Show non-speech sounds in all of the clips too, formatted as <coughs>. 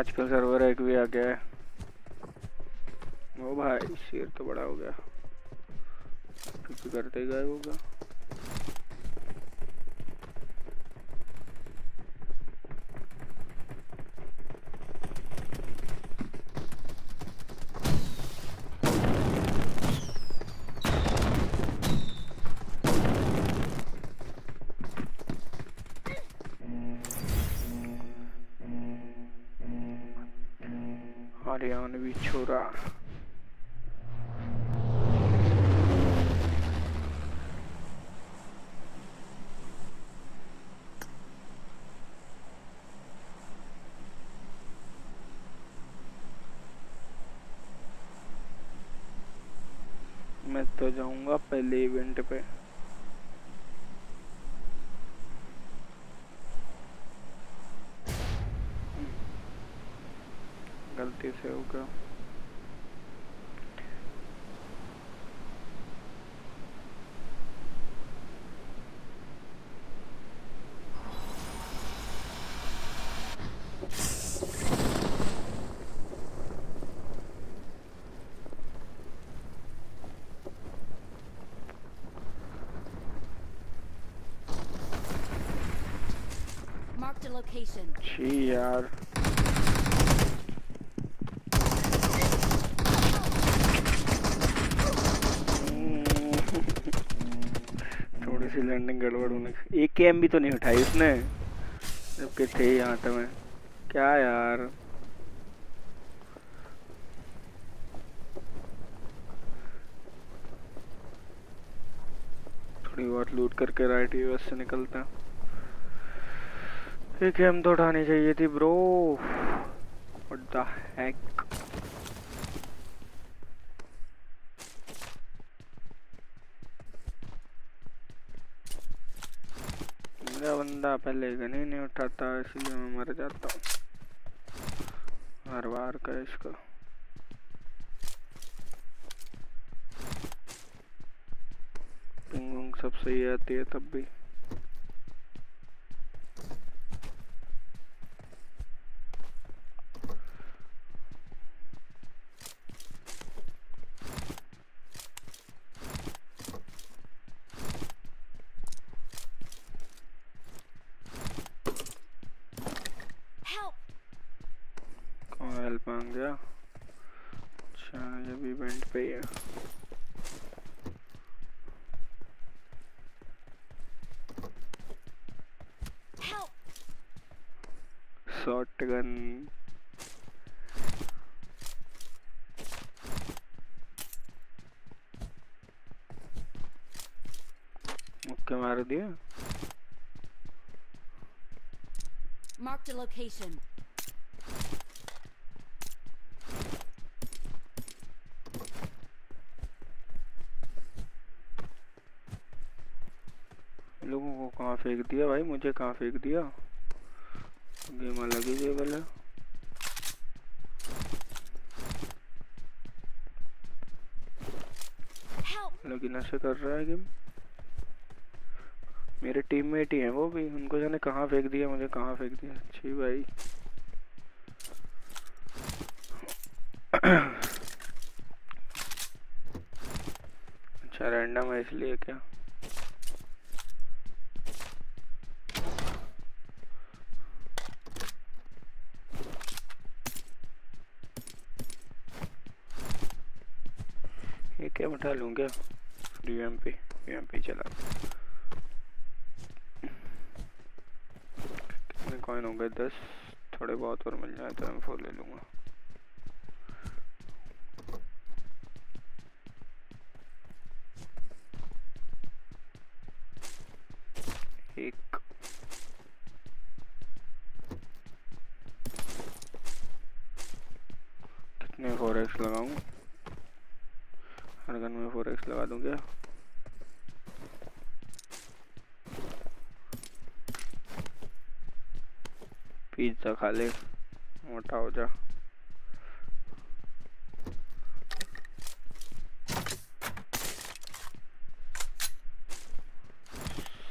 इसका सर्वर एक भी आ गया है। ओ भाई, शेर तो बड़ा हो गया। करते गए होगा जाऊँगा पहले इवेंट पे। गलती से हो गया Marked a location. छी यार। थोड़ी सी लैंडिंग गड़बड़ होने एक के भी तो नहीं उठाई उसने। जबकि थे यहाँ तो मैं। क्या यार? थोड़ी बहुत लूट करके राइट यूएस से निकलता एक एम तो उठानी चाहिए थी ब्रो व्हाट द हेक मेरा बंदा पहले गन ही नहीं उठाता, इसलिए मैं मर जाता हूँ। हर बार का इसका पिंग सब सही आती है तब भी Help! कौन हेल्प मांग गया अच्छा ये भी इवेंट पे ही है Help! शॉट गन मुक्के मार दिया Marked a location. लोगों को कहाँ फेंक दिया भाई मुझे कहाँ फेंक दिया गेम अलग ही लेवल है! लेकिन ऐसे कर रहा है गेम मेरे टीममेट ही हैं वो भी। उनको जाने कहाँ फेंक दिया, मुझे कहाँ फेंक दिया। अच्छी भाई। अच्छा रैंडम है इसलिए क्या? ये क्या उठा लूँ क्या? यूएमपी यूएमपी चला कितने कॉइन हो गए दस, थोड़े बहुत और मिल जाए तो एम फोर ले लूँगा। एक। फोर एक्स हर गन में फोर एक्स लगा दूँ क्या? पिज़्ज़ा खा ले मोटा हो जा।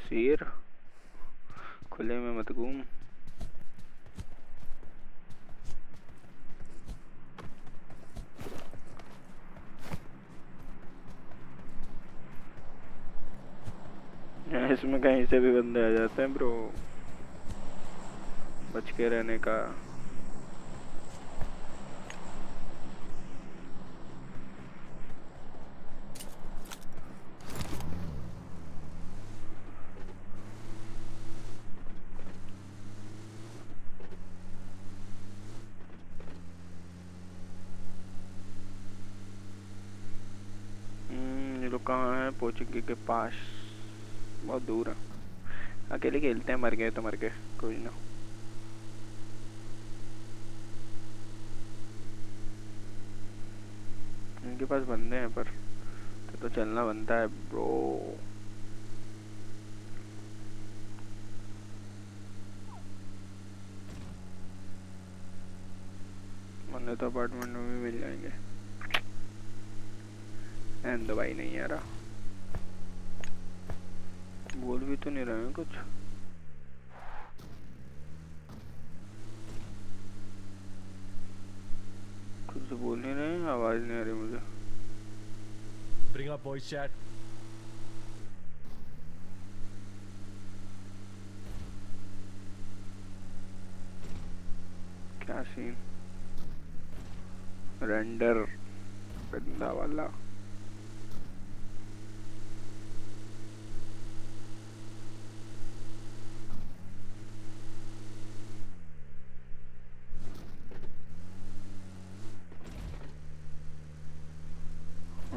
शेर खुले में मत घूम। इसमें कहीं से भी बंदे आ जाते हैं ब्रो बच के रहने का। हम्म, कहाँ के पास। बहुत दूर है। अकेले खेलते हैं मर गए तो मर गए कोई ना। इनके पास बंदे हैं पर तो, तो चलना बनता है ब्रो बंदे तो अपार्टमेंट में भी मिल जाएँगे। एंड दवाई नहीं आ रहा। बोल भी तो नहीं रहे हैं कुछ। कुछ बोल नहीं रहे आवाज़ नहीं आ रही मुझे। Bring up voice chat. क्या सीन रेंडर बंदा वाला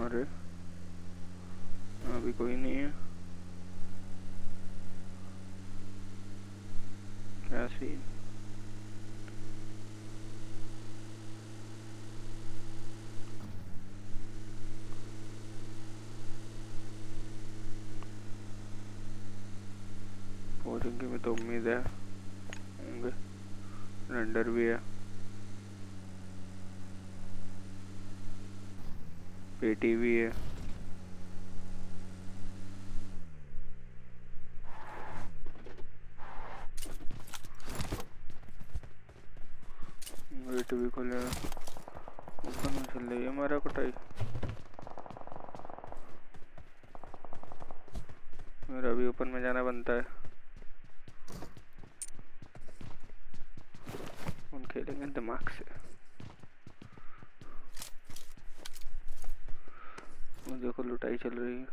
अरे अभी कोई नहीं है क्या सीन पहुँचेंगे में तो उम्मीद है होंगे। रेंडर भी है। पेटी भी है। वेट भी ऊपर में चल रही है हमारा कटाई मेरा भी ऊपर में जाना बनता है हम खेलेंगे दिमाग से वो देखो लुटाई चल रही है।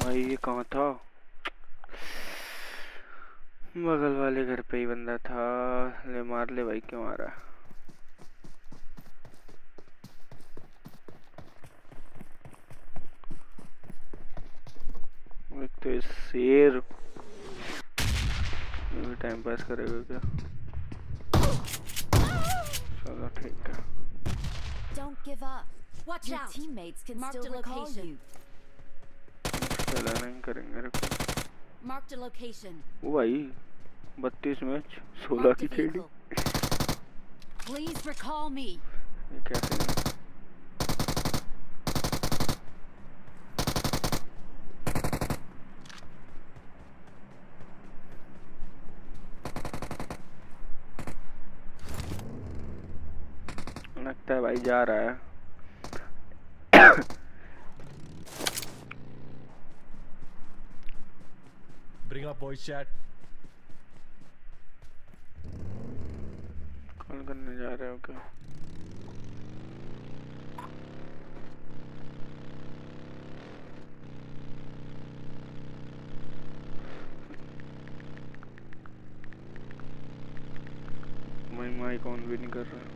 भाई, ये कहाँ था? बगल वाले घर पे ही बंदा था। ले, मार ले भाई, क्यों आ रहा है? तो शेर टाइम पास करेगा क्या चलो ठीक है Don't give up. Watch Your out. teammates can Marked still a recall location. you. चला नहीं करेंगे रुको Marked a location. ओ भाई बत्तीस मैच सोलह Marked की a खेली. Please recall me. ये कैसे है? लगता है भाई जा रहा है। Bring up voice chat. Call करने जा रहे हो क्या? मैं माइक ऑन भी नहीं कर रहा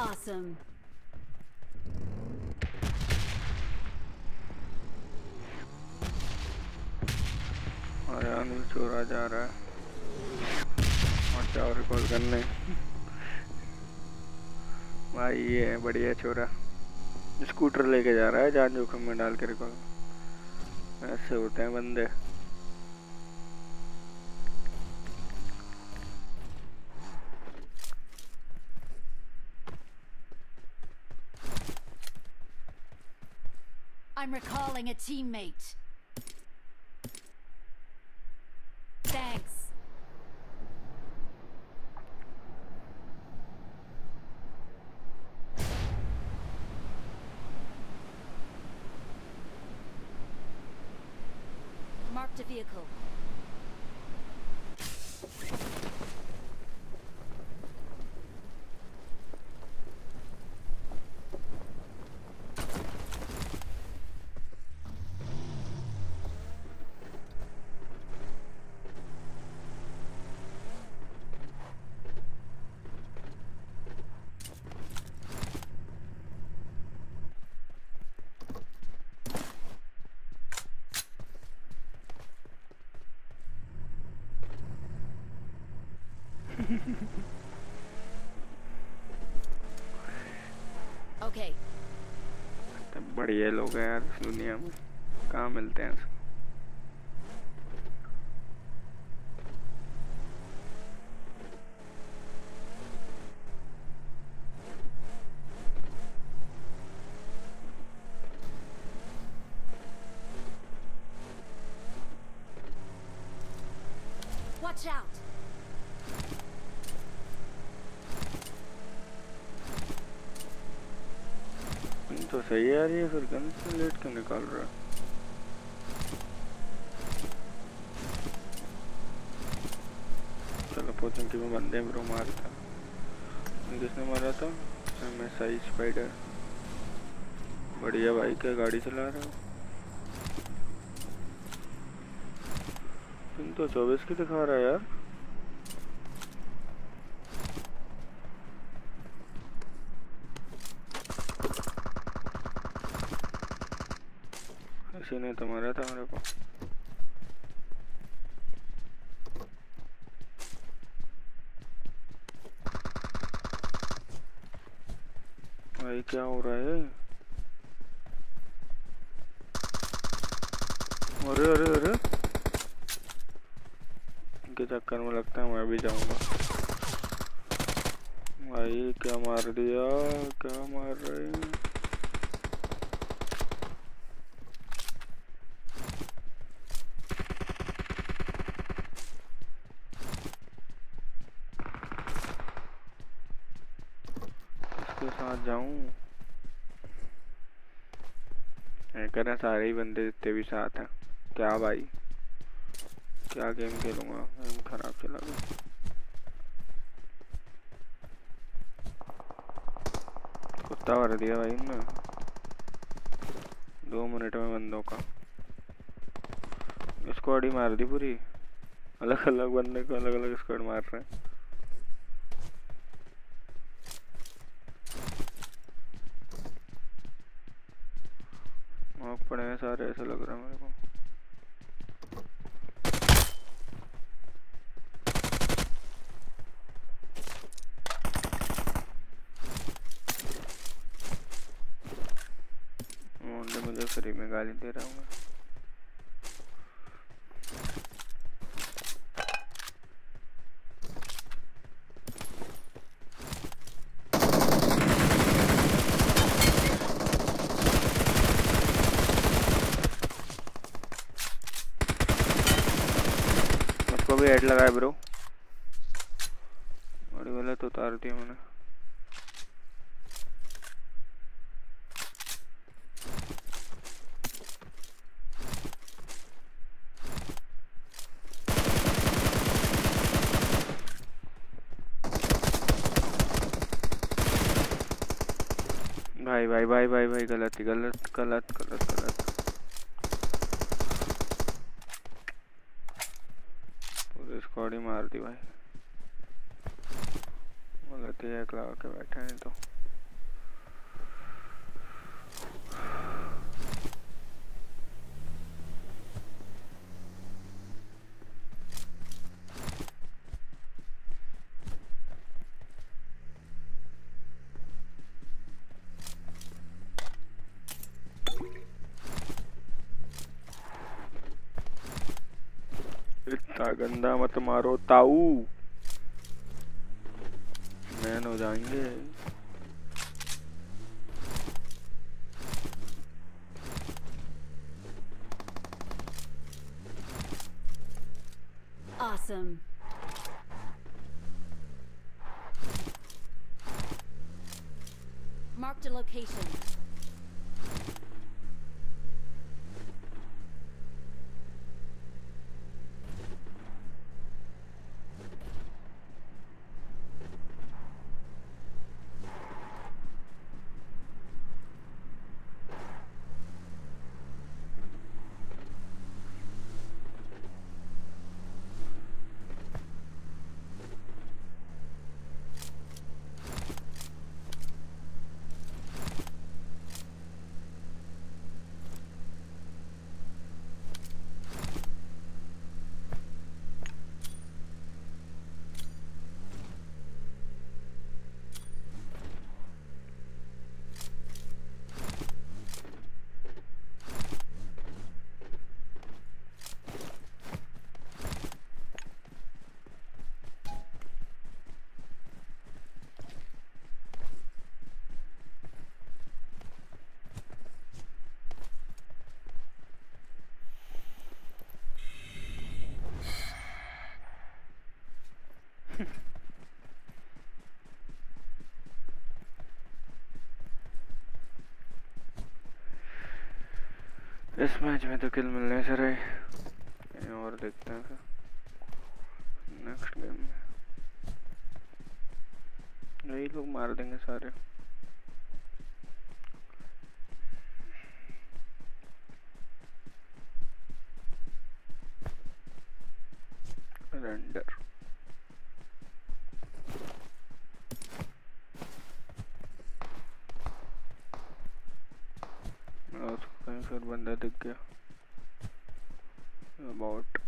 Awesome. और आंधी चोरा जा रहा है। और क्या और कॉल करने? भाई ये है, बढ़िया छोरा। स्कूटर लेके जा रहा है, जान जोखिम में डाल के रिकॉर्ड ऐसे होते हैं बंदे। I'm recalling a teammate. Thanks. Marked a vehicle. Okay, बढ़िया लोग हैं यार दुनिया में। कहाँ मिलते हैं watch out. तो सही है यार ये फिर गन से लेट क्यों निकाल रहा है? चलो पोचंकी में बंदे ब्रो मार था किसने मारा था मैं सही स्पाइडर बढ़िया भाई, क्या गाड़ी चला रहा हो? तुम तो चौबीस की दिखा रहा है यार। ने तो मारा था मेरे को। भाई, क्या हो रहा है? अरे अरे अरे। इनके चक्कर में लगता है मैं भी जाऊँगा। भाई, क्या मार दिया? क्या मार रहे हैं इसके साथ जाऊँ हैकर हैं, सारे ही बंदे जितने भी साथ हैं। क्या भाई? क्या गेम खेलूँगा? गेम खराब चला गया। कुत्ता भर दिया भाई ने दो मिनट में बंदों का। स्क्वाड ही मार दी पूरी। अलग अलग बंदे को अलग अलग स्क्वाड मार रहे हैं नॉक पड़े हैं सारे ऐसा लग रहा है मेरे को मुंडे मुझे फ्री में गाली दे रहा हूँ भी हेड लगाया ब्रो। बड़ी गलत उतार दी मैंने। भाई भाई भाई भाई, गलत गलत गलत गलत गलत। पूरी स्क्वाड ही मार दी भाई। गलती ही लगा के बैठे हैं तो इतना गंदा मत मारो ताऊ। मैन हो जाएँगे Awesome. Marked a location. इस मैच में तो किल मिलने से रहे। और देखते हैं फिर। नेक्स्ट गेम में। यही लोग मार देंगे सारे। रेंडर और कहीं फिर बंदा गया अबाउट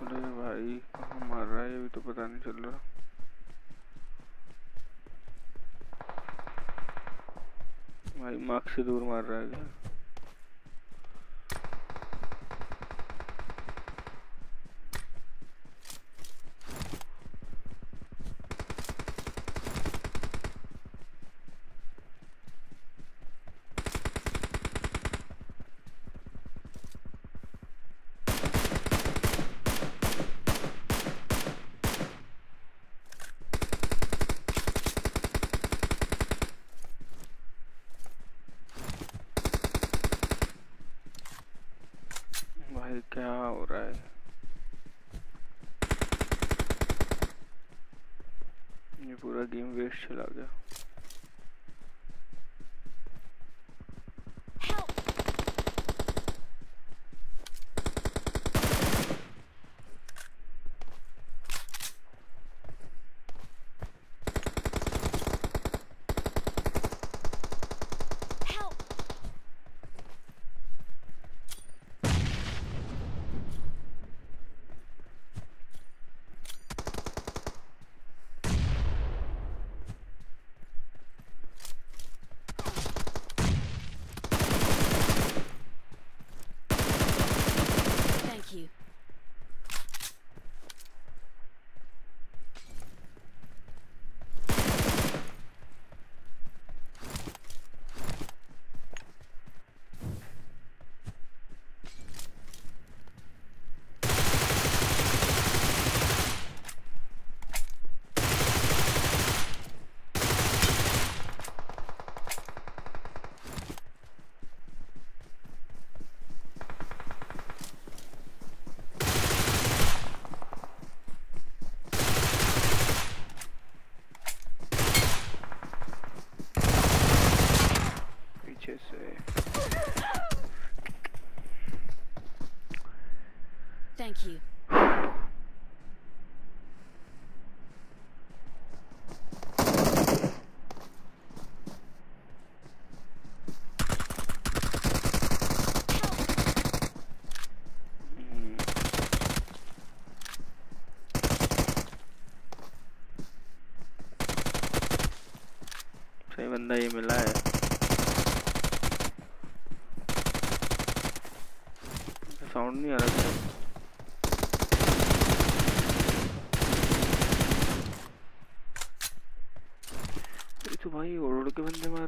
अरे भाई कहाँ मार रहा है ये भी तो पता नहीं चल रहा भाई मार्क्स से दूर मार रहा है क्या भाई क्या हो रहा है ये पूरा गेम वेस्ट Thank you. बंदा ये मिला है साउंड नहीं आ रहा भाई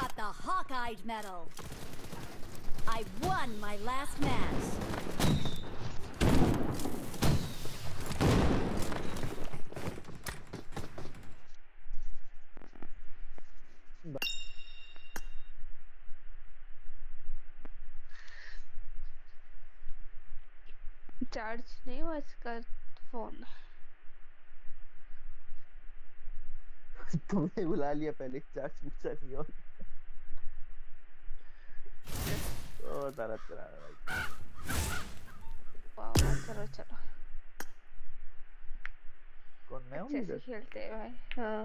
got the Hawkeye medal. I won my last match. Charge नहीं हुआ इसका फोन तुमने बुला लिया पहले चार्ज पूछा नहीं और ओ तारा तेरा वाह चलो चलो। कौन मैं हूँ इधर? खेलते हैं भाई। हाँ।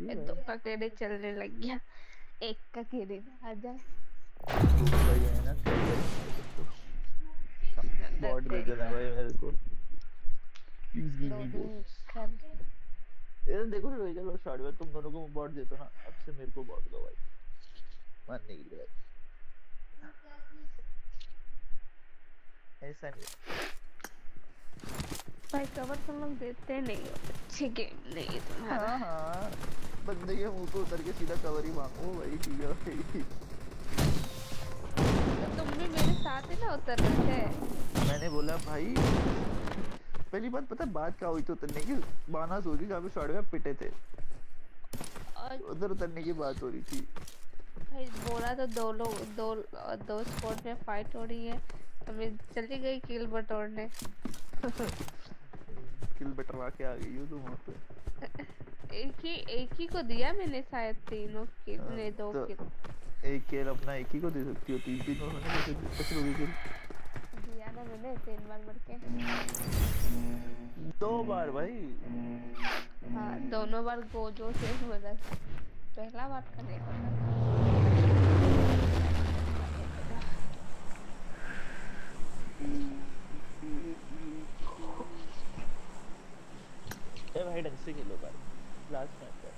ये दो का चलने लग गया। एक का ना आ जाए दूसरा ये ना? बॉट डरते भेज देना भाई मेरे को। मी कर ये देखो रोहित और शार्ट तुम दोनों को बॉट देते ना। अब से मेरे को बॉट दो भाई। मानने के लिए भाई ऐसा नहीं भाई कवर तुम लोग देते नहीं हो अच्छी गेम नहीं तुम्हारा। हाँ हाँ। बंदे के मुँह पे उतर के सीधा कवर ही मांगो भाई ठीक है भाई। तो तुम भी मेरे साथ ही ना उतर रहे थे मैंने बोला भाई पहली बात पता है बात क्या हुई थी उतरने की? बाना सो रही जहाँ पे शॉर्ट में पिटे थे। उधर उतरने की बात हो रही थी। भाई बोला तो दो लोग दो दो स्पॉट में फाइट हो रही है। मैं चली गई किल बटोरने किल बटरवा के आ गई हो तुम वहाँ पे। एक ही एक ही को दिया मैंने शायद तीनों किल हाँ, ने दो तो- किल। एक किल अपना एक ही को दे सकती हो तीन तीन होने कैसे कैसे दोगी किल दिया ना मैंने तीन बार मर के। दो बार भाई। हाँ दोनों बार गोजो से मरा पहला बार का नहीं पता ए भाई ढंग से खेलो भाई। लास्ट मैच है।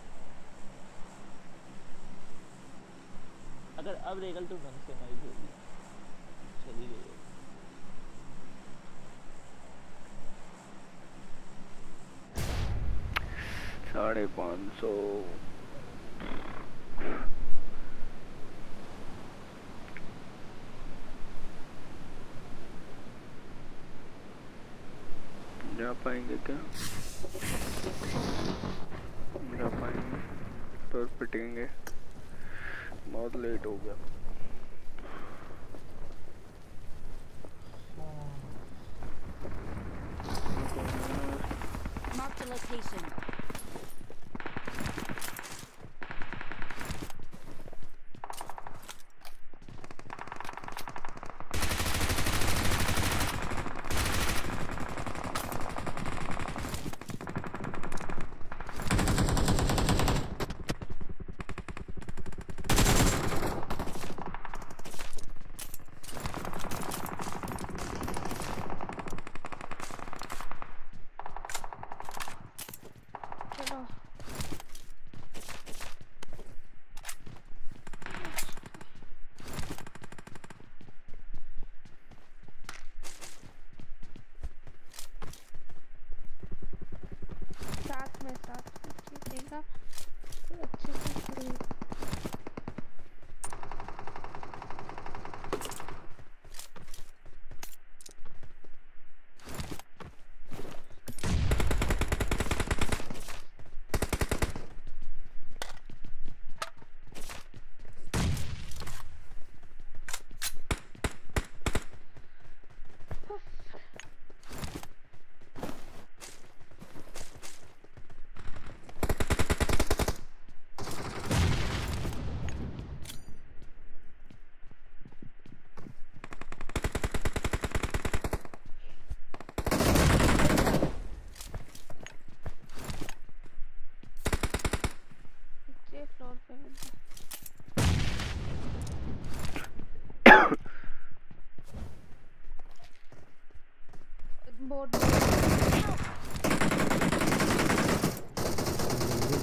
अगर अब रेगल तो ढंग से नहीं खेली चली गई साढ़े पाँच सौ। जा पाएँगे क्या? जा पाएँगे तो पिटेंगे। बहुत लेट हो गया। Marked a location. बोट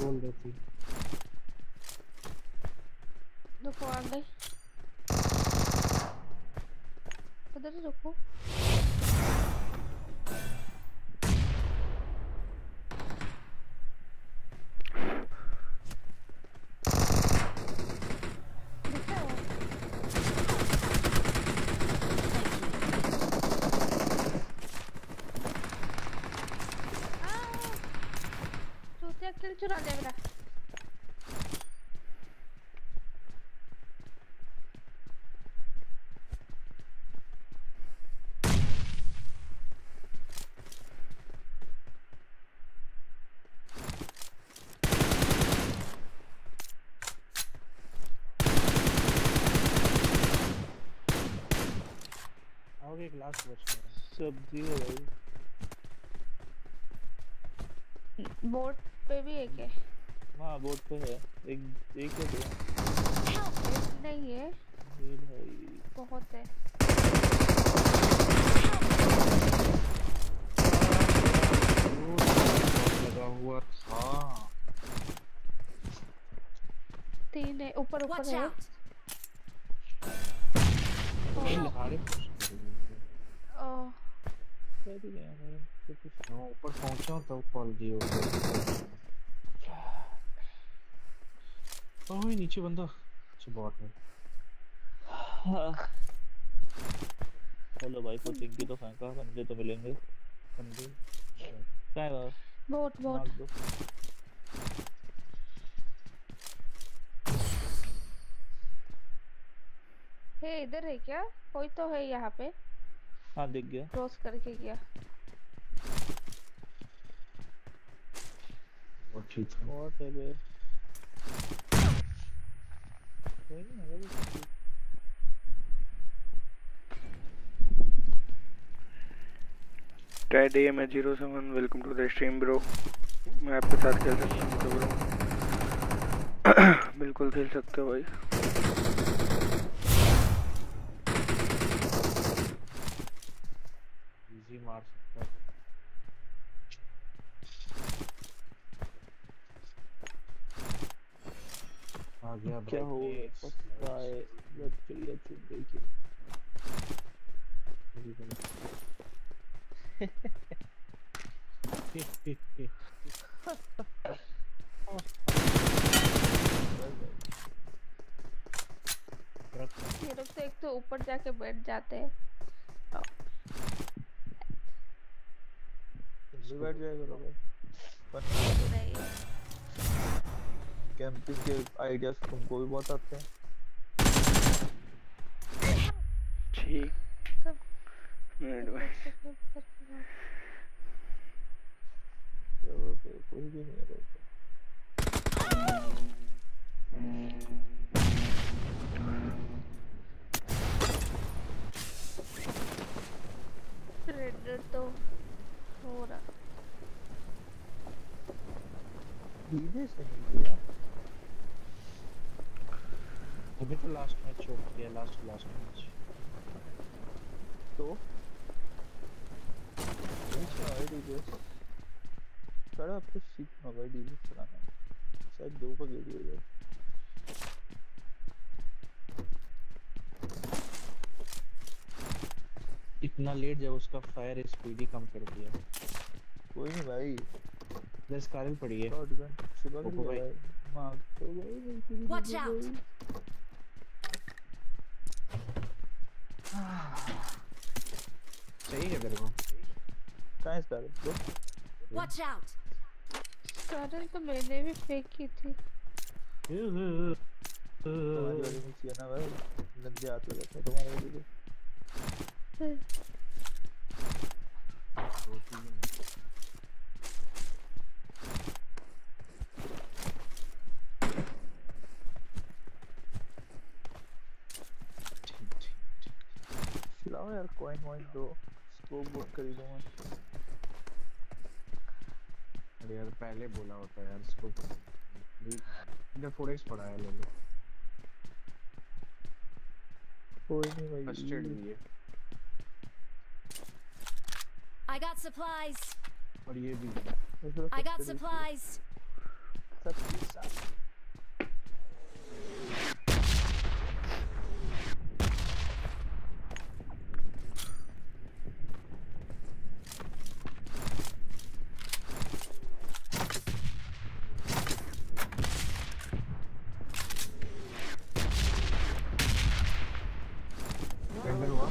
बोल देती रुको आ उधर रुको दिख रहा है? आ! चूतिया किल चुरा लिया मेरा आओगे एक लास्ट बच गया सब्ज़ी है भाई बोट पे भी एक है हाँ बोट पे है। एक एक है दो नहीं है। ये भाई। बहुत है। लगा हुआ था। तीन है। ऊपर ऊपर है out! ये लहाड़े पुश कर रही है ओह, कर ही गया भाई तो कुछ मैं ऊपर पहुँचा तब कॉल दिया ओह नीचे बंदा। अच्छा बॉट है। हेलो भाई कुछ एक भी तो फेंका बंदे तो मिलेंगे? बंदे। क्या है? बोट बोट है इधर है क्या? कोई तो है यहाँ पे। हाँ दिख गया। क्रॉस करके गया। बहुत ठीक है। बहुत बे कोई नहीं भाई Ted AM 07 welcome to the stream, bro. मैं आपके साथ खेल सकता हूँ तो ब्रो <coughs> बिल्कुल खेल सकते हो भाई। मार सकता है आ गया क्या हो पक्का है बस चलिए चुप गई कि ये लोग तो एक तो ऊपर जाके बैठ जाते हैं। बैठ जाएगा तो नहीं। कैंपिंग के आइडियाज़ तुमको भी बहुत आते हैं। ठीक। मिनट में कोई भी नहीं है रेडर तो हो रहा। डीजे से नहीं अभी तो लास्ट मैच हो गया लास्ट लास्ट मैच तो अच्छा सारा अब तो सीखना भाई डीजे चलाना शायद दो का गेम हो जाए इतना लेट जब उसका फायर स्पीड ही कम कर दिया। कोई नहीं भाई। दस कारल पड़ी है। शॉटगन छिपा के भाई। मार तो भाई नहीं तेरी Watch तो out. भाई। चाहिए क्या तेरे को कहाँ है स्टार दो Watch out! सारे तो मैंने भी फेंक की थी। तुम्हारी वाली में है ना भाई। गंदे हाथ लगे हैं तुम्हारे वाली कॉइन वॉइन दो स्कोप बुक खरीदूँगा अरे यार पहले बोला होता यार इसको इधर 4x पड़ा है ले लो। कोई नहीं भाई फ़र्स्ट एड भी है I got supplies. और ये भी। I got supplies. सबके साथ एंगल हुआ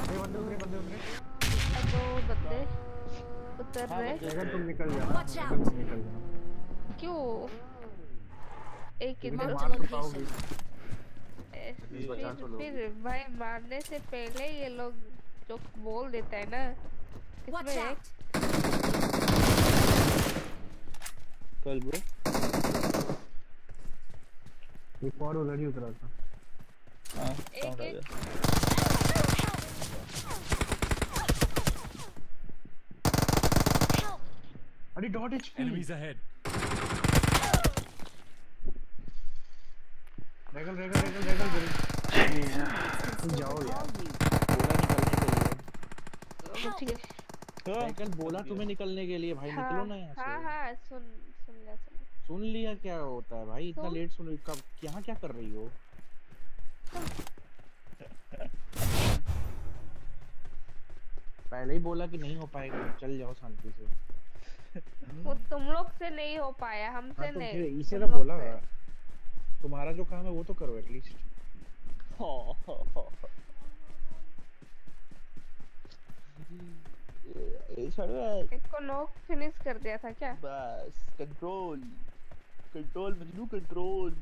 अरे बंदे उतरे बंदे उतरे दो बंदे उतर रहे अगर तुम निकल जाना Watch अगर out. तुम निकल जाना क्यों एक क्योंकि इधर तुम Marked मार a तो पाओगे ए, Please बचा तो फिर फिर भाई मारने से पहले ये लोग जो बोल देता है ना इसमें कल ब्रो एक और उधर ही उतरा था। हाँ एक एक। अरे डॉट एचपी Enemies ahead. रेगल रेगल रेगल रेगल रेगल जाओ यार। बोला निकलने के लिए ठीक है। हाँ, रेगल बोला तुम्हें निकलने के लिए भाई निकलो ना यहाँ हाँ से। हाँ सुन सुन लिया सुन लिया। सुन लिया क्या होता है भाई? इतना लेट सुन कब यहाँ क्या कर रही हो? पहले ही बोला कि नहीं हो पाएगा चल जाओ शांति से। वो तुम लोग से नहीं हो पाया हमसे हाँ तो नहीं इसे तो बोला। तुम्हारा जो काम है वो तो करो एटलीस्ट हाँ, हाँ, हाँ। ये- ये छोड़ो यार। एक को नॉक फिनिश कर दिया था क्या? बस कंट्रोल कंट्रोल मजनू कंट्रोल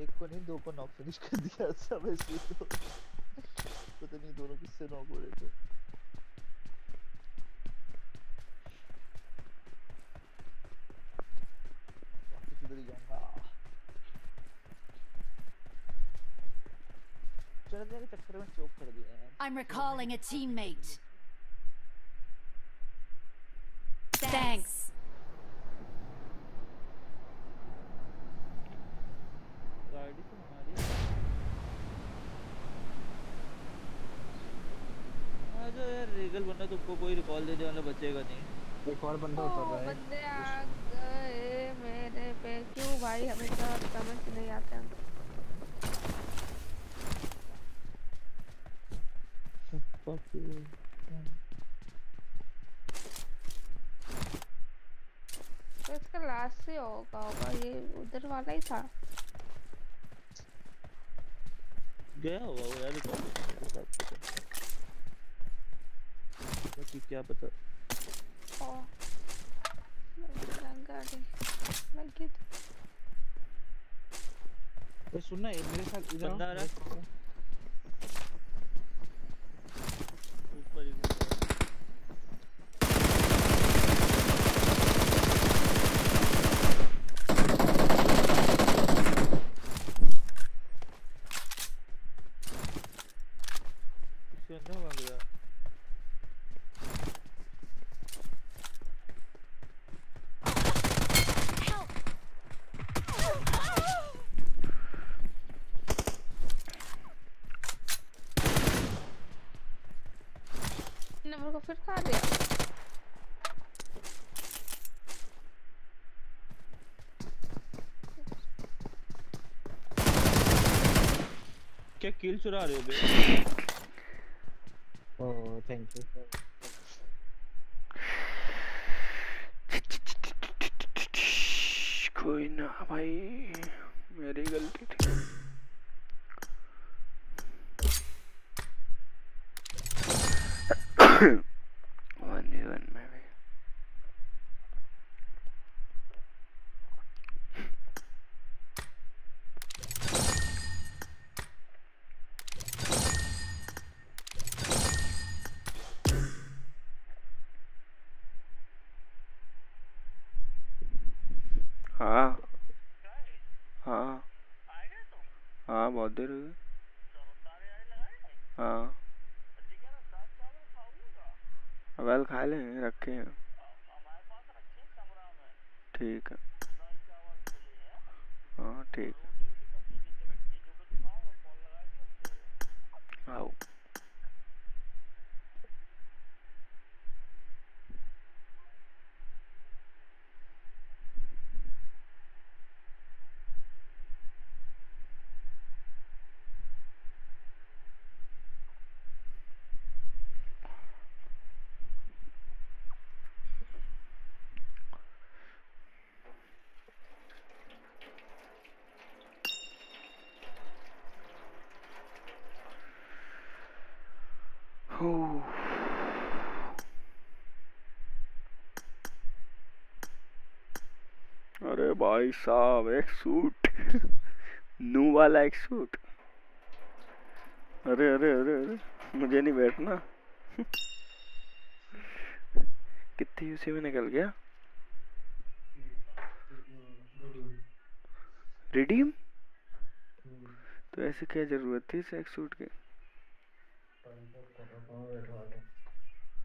एक को नहीं दो को नॉक फिनिश कर दिया सब ऐसे तो। पता नहीं दोनों किससे नॉक हो रहे थे। जाऊँगा चक्कर में चौक कर दिया यार I'm recalling a teammate. Thanks. गाड़ी तो हमारी है। आ यार रेगल वरना तुमको कोई रिकॉल देने वाला बचेगा नहीं एक और बंदा उतर रहा है बंदे आ मेरे पे? क्यों भाई? हमेशा समझ नहीं आते हैं तो इसका लास्ट से होगा होगा ये उधर वाला ही था। गया होगा वो यार क्या पता। ओ गाड़ी। लगी थी ए सुनना ये मेरे साथ इधर बंदा आ रहा है। मेरे साथ। ऊपर ही घूम रहा है। इसके अंदर कहाँ गया नंबर को दिया क्या किल चुरा रहे हो बे? ओह थैंक यू कोई ना भाई मेरी गलती थी। <coughs> <coughs> वन वी वन में भी हाँ हाँ हाँ बहुत देर हुई हाँ वेल खा लें रखे हैं ठीक है हाँ ठीक है अरे भाई साहब, एक सूट नू वाला एक सूट अरे अरे अरे अरे, मुझे नहीं बैठना। कितनी उसी में निकल गया? रिडीम तो ऐसे क्या ज़रूरत थी इस एक सूट की?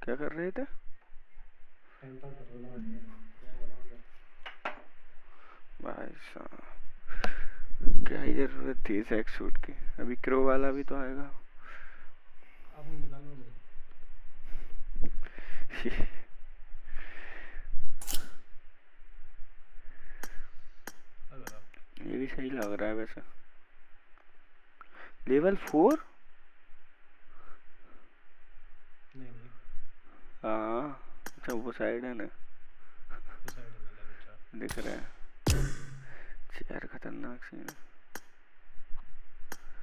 क्या कर रहे थे? भाई साहब क्या ही ज़रूरत थी इस एक सूट की? अभी क्रो वाला भी तो आएगा। <laughs> ये भी सही लग रहा है वैसे। लेवल फोर हाँ अच्छा वो साइड है ना। साइड में लगा बेचा दिख रहा है। यार खतरनाक सीन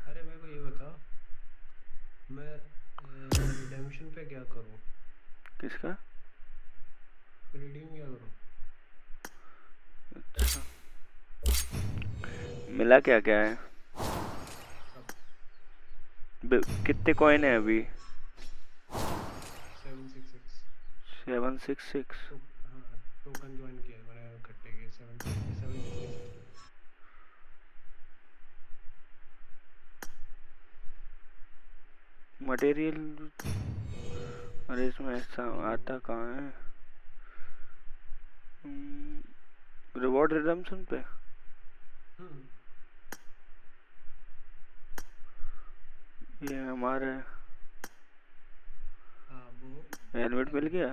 अरे मेरे को ये बता मैं रिडेम्पशन पे क्या करूँ? किसका? रिडीम क्या करूँ? अच्छा। मिला क्या क्या है? कितने कॉइन है अभी? Seven six six seven six six token join किया। मटेरियल अरे इसमें ऐसा आता कहाँ है? रिवॉर्ड रिडम्पशन पे? हम्म ये हमारे हेलमेट मिल गया?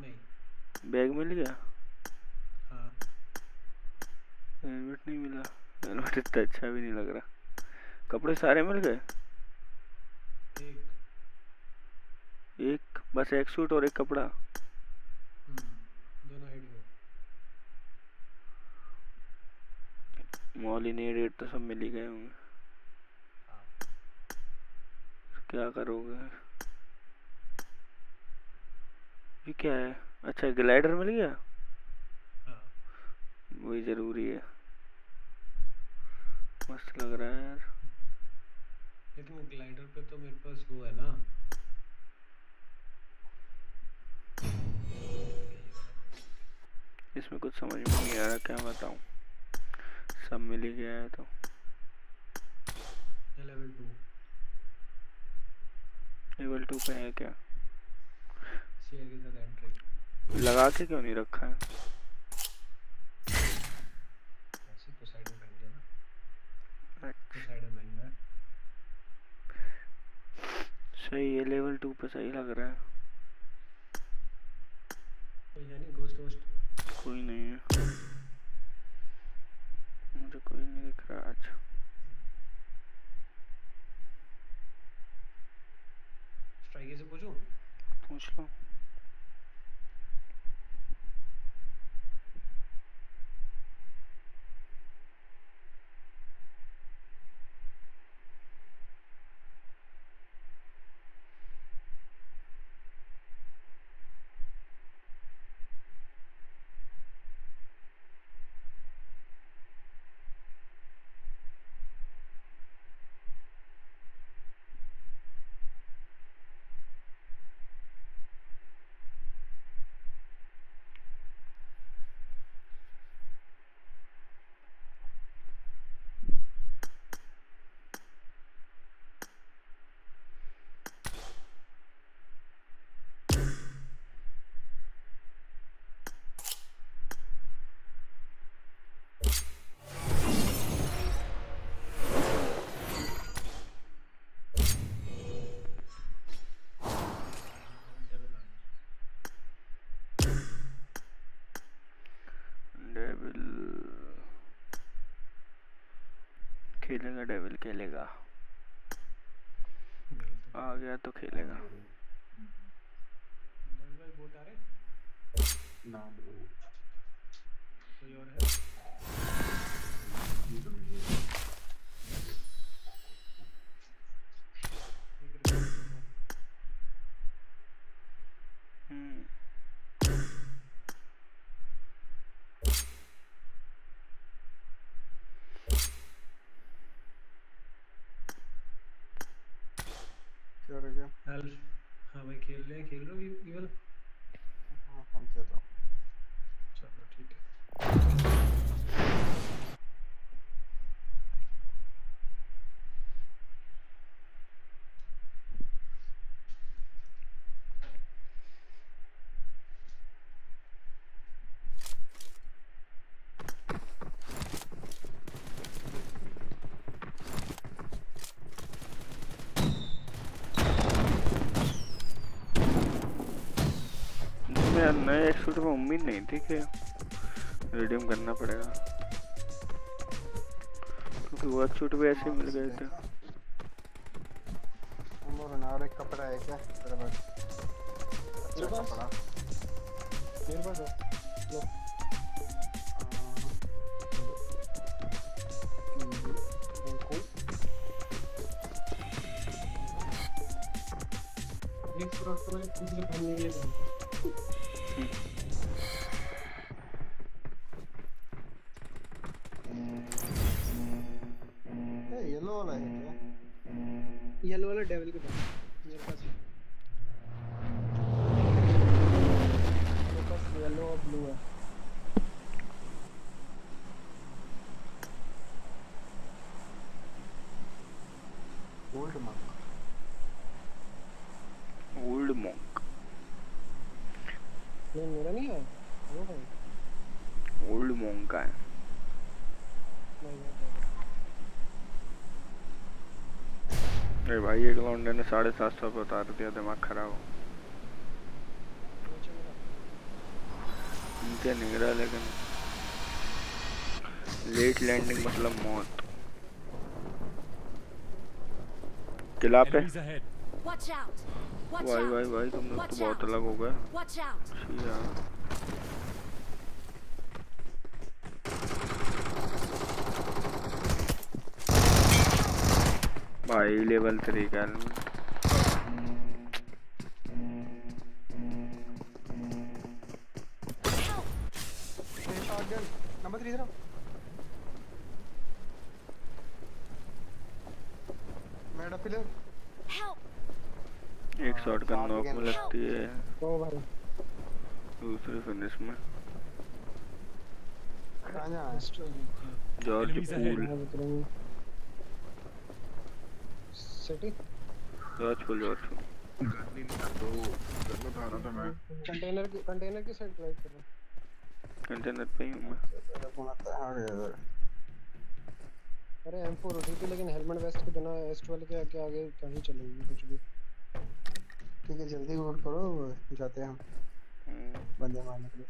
नहीं बैग मिल गया? हेलमेट नहीं मिला। हेलमेट इतना अच्छा भी नहीं लग रहा। कपड़े सारे मिल गए? एक। एक बस एक सूट और एक कपड़ा। हम्म दोनों आइडिया मॉलिनेटेड तो सब मिल ही गए होंगे। हाँ। क्या करोगे? ये क्या है? अच्छा ग्लाइडर मिल गया? हाँ। वही ज़रूरी है। मस्त लग रहा है यार। लेकिन ग्लाइडर पे तो मेरे पास वो है ना। इसमें कुछ समझ में नहीं आ रहा क्या बताऊँ। सब मिल ही गया है तो। लेवल टू लेवल टू पे है क्या? शेयर के साथ एंट्री लगा के क्यों नहीं रखा है ऐसे तो साइड में पहन लिया ना तो साइड में महँगा है सही है लेवल टू पे सही लग रहा है। कोई है नहीं गोस्ट वोस्ट। कोई नहीं है। मुझे कोई नहीं दिख रहा आज। स्ट्राइक से पूछूँ? पूछ लो डेविल खेलेगा डेविल खेलेगा। आ गया तो खेलेगा। ना ब्रो कोई और है एक रिकॉर्ड चले खेल रहे हो इवन हाँ, हम चल रहा हूँ चलो ठीक है इसमें यार नए एक्सक्लूसिव में उम्मीद नहीं थी कि रिडीम करना पड़ेगा। क्योंकि वो एक्सक्लूसिव भी ऐसे मिल गए थे। और एक कपड़ा है क्या? तेरे पास। अच्छा पास? कपड़ा। मेरे पास लो। एक पूरा पूरा दूसरे पहनने के लिए भाई एक लौंडे ने साढ़े सात सौ पे उतार दिया दिमाग खराब हो। नीचे रहा लेकिन लेट लैंडिंग मतलब मौत। किला पे? भाई भाई भाई तुम लोग तो बहुत अलग हो गए Watch out! छी यार भाई लेवल थ्री का helmet। ये शॉटगन नंबर 3 तरफ़ पिलर एक शॉट का नॉक में लगती है। दूसरे फिनिश में। है? Georgopol. City Georgopol container की कंटेनर की साइड ड्राइव कर रहा हूँ कंटेनर पे ही हूँ मैं फ़ोन आता है आगे इधर अरे M4 उठी थी लेकिन हेलमेट वेस्ट के बिना S12 के आगे आगे कहीं चलेगी कुछ भी। ठीक है जल्दी वोट करो जाते हैं हम। हम्म, बंदे मारने के लिए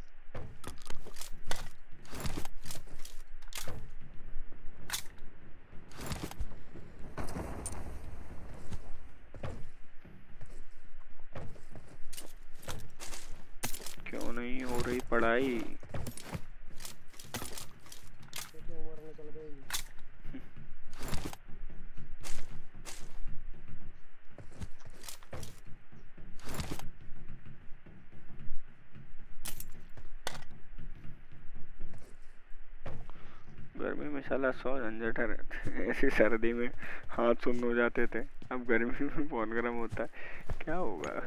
क्यों नहीं हो रही पढ़ाई। उम्र निकल गई। गर्मी में साला सौ झंझट रहते <laughs> ऐसी सर्दी में हाथ सुन्न हो जाते थे। अब गर्मी में बहुत गर्म होता है। क्या होगा?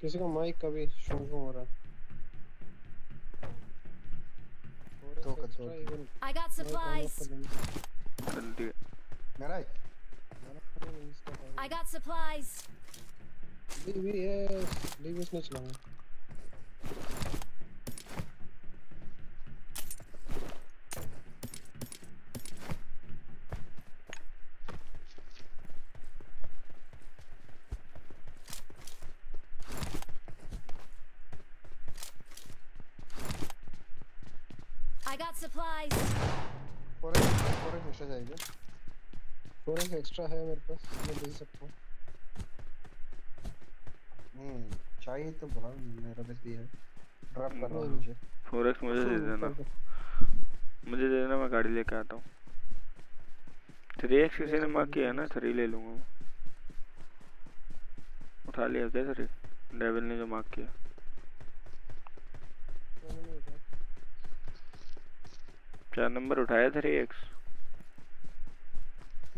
किसी का माइक कभी भी शो हो रहा है और दो का extra दो। even I got mic on off supplies. कर लेंगे। कर दिया मेरा है मैंने पता नहीं इसका क्या I got supplies. है। DBS DBS नहीं चलाऊँगा I got supplies. Four four extra चाहिए एक्स्ट्रा है मेरे पास मैं दे सकता हूँ हम्म चाहिए तो बोला मेरा बस भी है ड्रॉप कर रहा हूँ हम्म। मुझे फोर एक्स मुझे दे देना मुझे दे देना मैं गाड़ी लेके आता हूँ थ्री एक्स किसी ने मार्क किया है ना थ्री ले लूँगा। उठा लिया क्या सर डेविल ने जो मार्क किया मैंने नहीं उठाया चार नंबर उठाया थ्री एक्स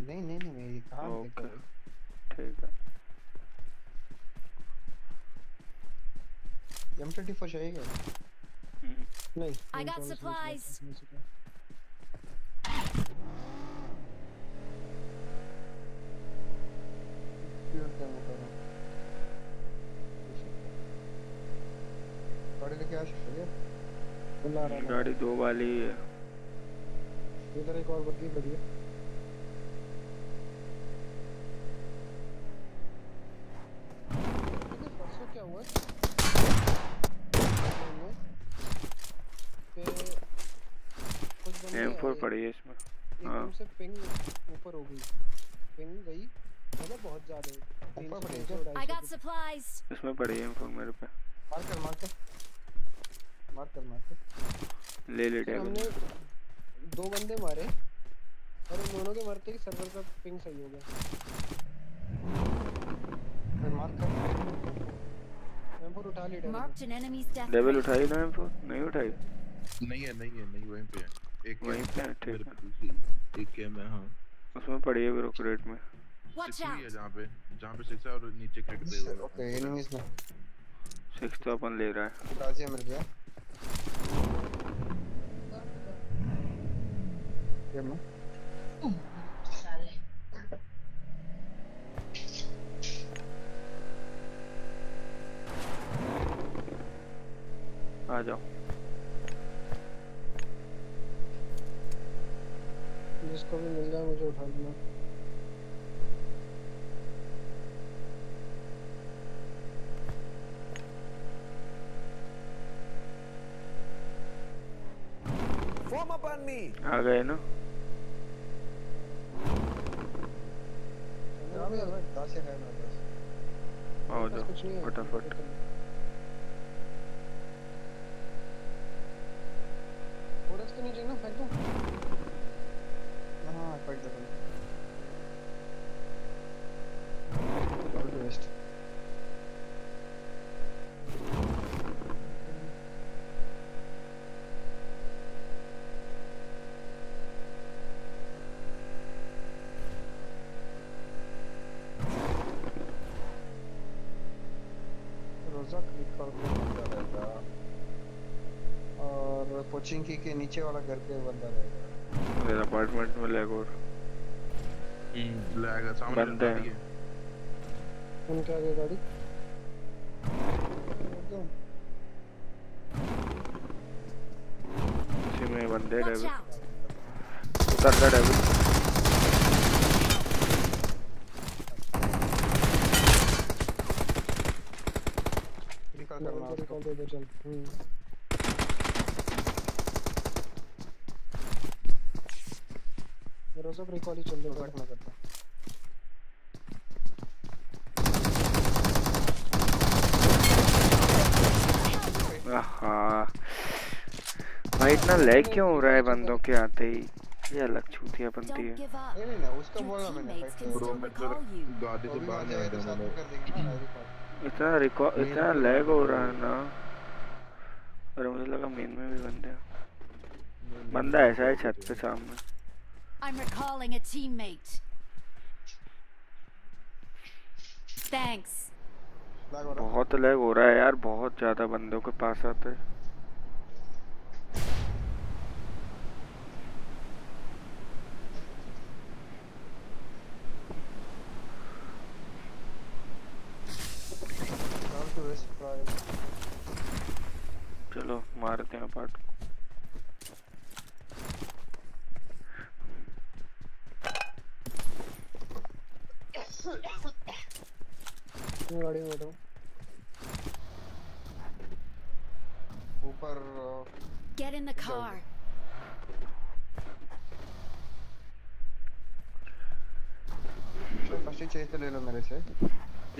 नहीं नहीं नहीं मैं ये कहाँ ओके। ठीक है। एम ट्वेंटी फोर चाहिए क्या? हम्म, नहीं I got supplies. लेके आ सकते है गाड़ी दो वाली है। इधर एक और बग्गी खड़ी है। परसों क्या हुआ? पे एम फोर पड़ी है इसमें। हाँ। से पिंग ऊपर हो गई। पिंग गई। मतलब बहुत ज़्यादा तीन सौ पड़ी है I got supplies. इसमें पड़ी है एम फोर मेरे पे। मार कर मार कर। मार कर मार कर। ले ले हमने दो बंदे मारे। और उन दोनों के मरते ही सर्वर का पिंग सही हो गया। फिर कर M4 उठा लिया devil Marked an enemy's death devil उठाई ना एम नहीं उठाई? नहीं है नहीं है नहीं वहीं पे है। एक वहीं पे है, ठीक है। एक कैम है हाँ। उसमें पड़ी है ब्रो क्रेट में। भी है जहाँ पे? जहाँ पे सिक्स है और नीचे क्रिट पे हुआ ओके एनिमीज में। सिक्स तो अपन ले रहा है। ताजिया मिल गया। क्या मैं आ जाओ जिसको भी मिल जाए मुझे उठा लेना आ गए ना चलो भी अब ताजिया है मेरे पास आओ जाओ कुछ नहीं है फटाफट के नीचे ना फेंक दो। हाँ कट दो ऑल द बेस्ट क्लिक बंदा रहेगा और पोचिंकी के नीचे वाला घर पे बंदा रहेगा मेरे अपार्टमेंट में लैग और लैग है सामने बंद है। है। आगे गाड़ी? में बंदे out. उतर जा डेविल रिकॉल लेवल करना उसको दे दे चल हम्म रिकॉल ही चल करता आहा भाई इतना लैग क्यों हो रहा है बंदों के आते ही ये अलग छूतिया बनती है नहीं नहीं उसका बोला मैंने ब्रो गाड़ी तो से बाहर नहीं आ जाएगा तो रहा इतना रिकॉर्ड इतना लैग हो रहा है ना और मुझे लगा मेन में भी बंदे हैं। बंदा ऐसा है छत पे सामने I'm recalling a teammate. Thanks. बहुत लैग हो रहा है यार बहुत ज़्यादा बंदों के पास आते हैं मारते हैं पार्ट मैं गाड़ी में बैठा हूँ ऊपर अ, Get in the car. First ही चाहिए तो ले लो मेरे से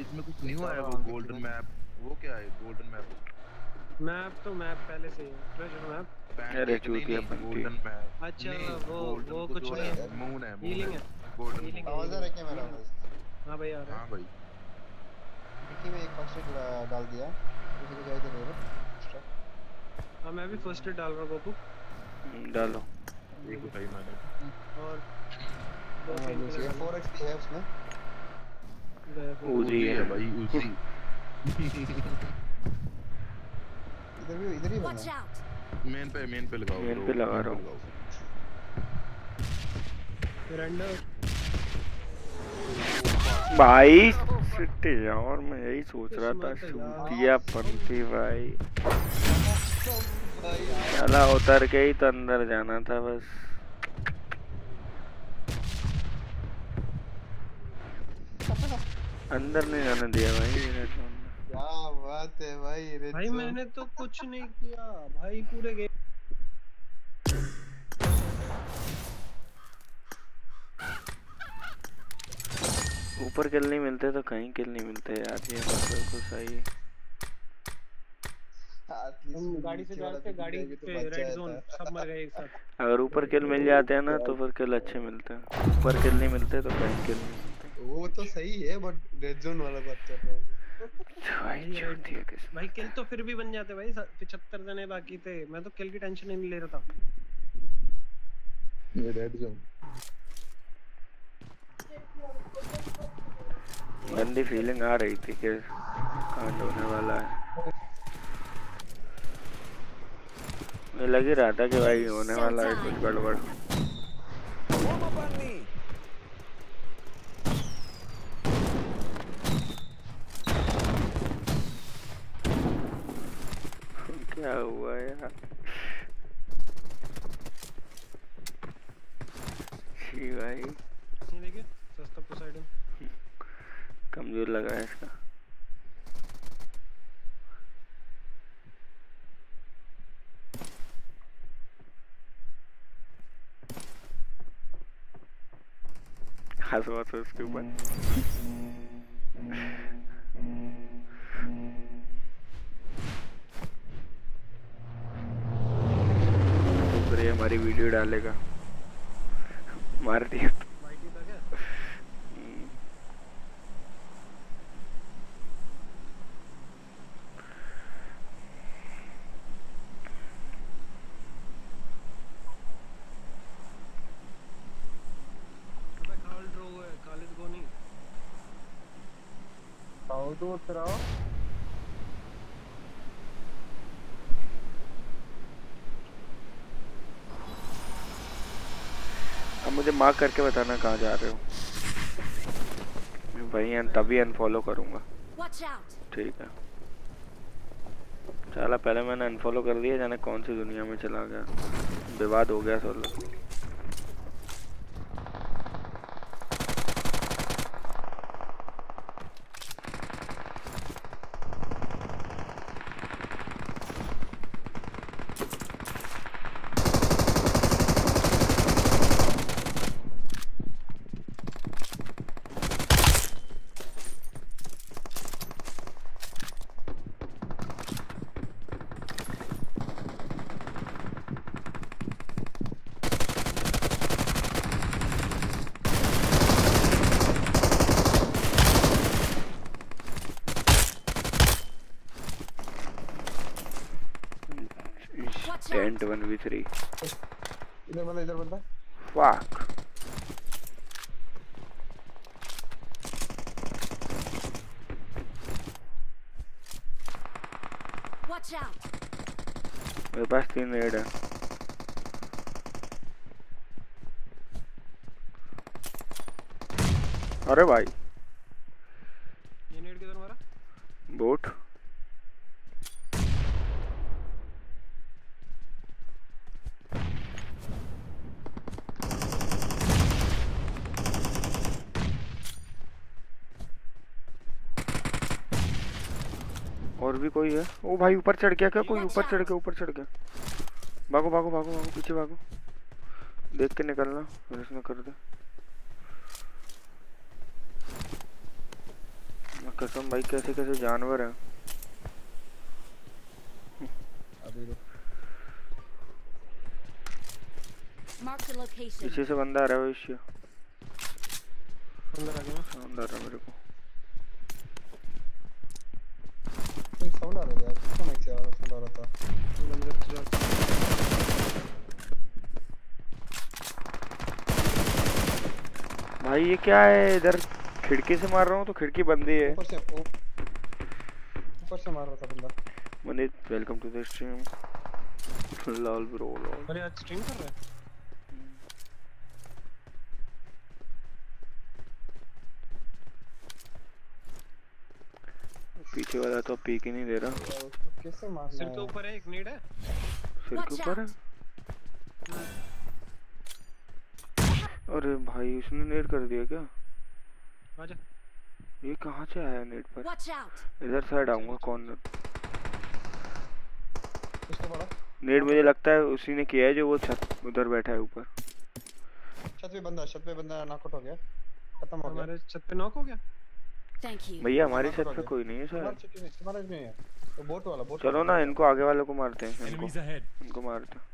इसमें कुछ न्यू आया वो हाँ, गोल्डन देखिए। मैप वो क्या है गोल्डन मैप मैप तो मैप पहले से ही ट्रेजर मैप अरे चूतिया बनती। गोल्डन मैप अच्छा, वो- वो कुछ नहीं है। मून है Healing है। गोल्डन आवाज़ आ रहा है क्या मेरा आवाज़? हाँ भाई आ रहा हाँ। भाई। डिक्की में एक फ़र्स्ट डाल दिया। किसी को चाहिए तो ले लो एक्स्ट्रा हाँ मैं भी फ़र्स्ट एड डाल रहा हूँ पप्पू हम्म, डालो। एक उठाई मैंने। और दो हाँ, पेन ये 4x की है उसमें। उजी है। भाई उजी <laughs> <laughs> इधर भी इधर ही Watch बना out! मेन पे मेन पे लगाओ मेन पे लगा रहा हूँ। सरेंडर भाई शिट यार मैं यही सोच रहा था किस्मत शूट यार। दिया पंथी भाई चला उतर के ही तो अंदर जाना था बस अंदर नहीं जाने दिया भाई तो। क्या बात है भाई भाई मैंने तो कुछ नहीं किया। भाई पूरे गेम ऊपर किल नहीं मिलते तो कहीं किल नहीं मिलते यार ये बात बिल्कुल सही है। गाड़ी से जाते गाड़ी तो पे रेड जोन सब मर गए एक साथ। अगर ऊपर किल मिल जाते हैं ना तो फिर किल अच्छे मिलते हैं। ऊपर किल नहीं मिलते तो कहीं किल नहीं मिलते। वो तो सही है बट रेड जोन वाला बात कर रहा हूँ। भाई छोड़ दिया किस भाई किल तो फिर भी बन जाते भाई पिछहत्तर जने बाकी थे। मैं तो किल की टेंशन ही नहीं ले रहा था। ये रेड जोन गंदी फीलिंग आ रही थी कि कांड होने वाला है। मुझे लग ही रहा था कि भाई होने वाला है कुछ गड़बड़। क्या हुआ यार? छी भाई। ये देखिए सस्ता पोसाइडन। कमज़ोर लगा है इसका। हंसो हंसो उसके ऊपर। <laughs> <laughs> ये हमारी वीडियो डालेगा। मार दिया। वाइटी था क्या हम्म। अबे कार्ल ड्रो है कॉलेज गो नहीं आओ तो उतराओ अब मुझे मार्क करके बताना कहाँ जा रहे हो। वही अन, तभी अनफॉलो करूँगा। ठीक है। चला पहले मैंने अनफॉलो कर दिया जाने कौन सी दुनिया में चला गया। विवाद हो गया solo Watch tent out! One v three इधर बंदा इधर बंदा फाक Watch out! तीन रेड है अरे भाई। ये नेट किधर मारा? बोट। और भी कोई है? ओ भाई ऊपर चढ़ गया क्या? कोई ऊपर चढ़ गया ऊपर चढ़ गया। भागो भागो भागो भागो पीछे भागो। देख के निकलना फिर इसमें कर दे। मैं कसम भाई कैसे कैसे जानवर हैं. पीछे से बंदा आ रहा है भविष्य। अंदर आ गया। अंदर है मेरे को कोई साउंड आ रहा था यार किसका माइक से साउंड आ रहा था बंदे तो जा भाई ये क्या है? इधर खिड़की से मार रहा हूँ तो खिड़की बंद ही है। ऊपर से ऊपर से मार रहा था बंदा। Maneet welcome to the stream lol bro lol. अरे आज स्ट्रीम कर रहा है? पीछे वाला तो पीक ही नहीं दे रहा। मारना सिर के ऊपर है एक नीड है। सिर के ऊपर है? अरे भाई उसने नेट कर दिया क्या? आजा ये कहाँ से आया नेट पर? इधर साइड आऊँगा कॉर्नर नेट मुझे लगता है उसी ने किया है जो वो छत उधर बैठा है ऊपर। छत पे बंदा छत पे बंदा नॉकआउट हो गया। खत्म हो गया। हमारे छत पे नॉक हो गया? Thank you. भैया हमारी छत पे कोई नहीं है में तुम्हारे में है। वो बोट वाला बोट चलो ना इनको आगे वालों को मारते हैं इनको। इनको मारते हैं।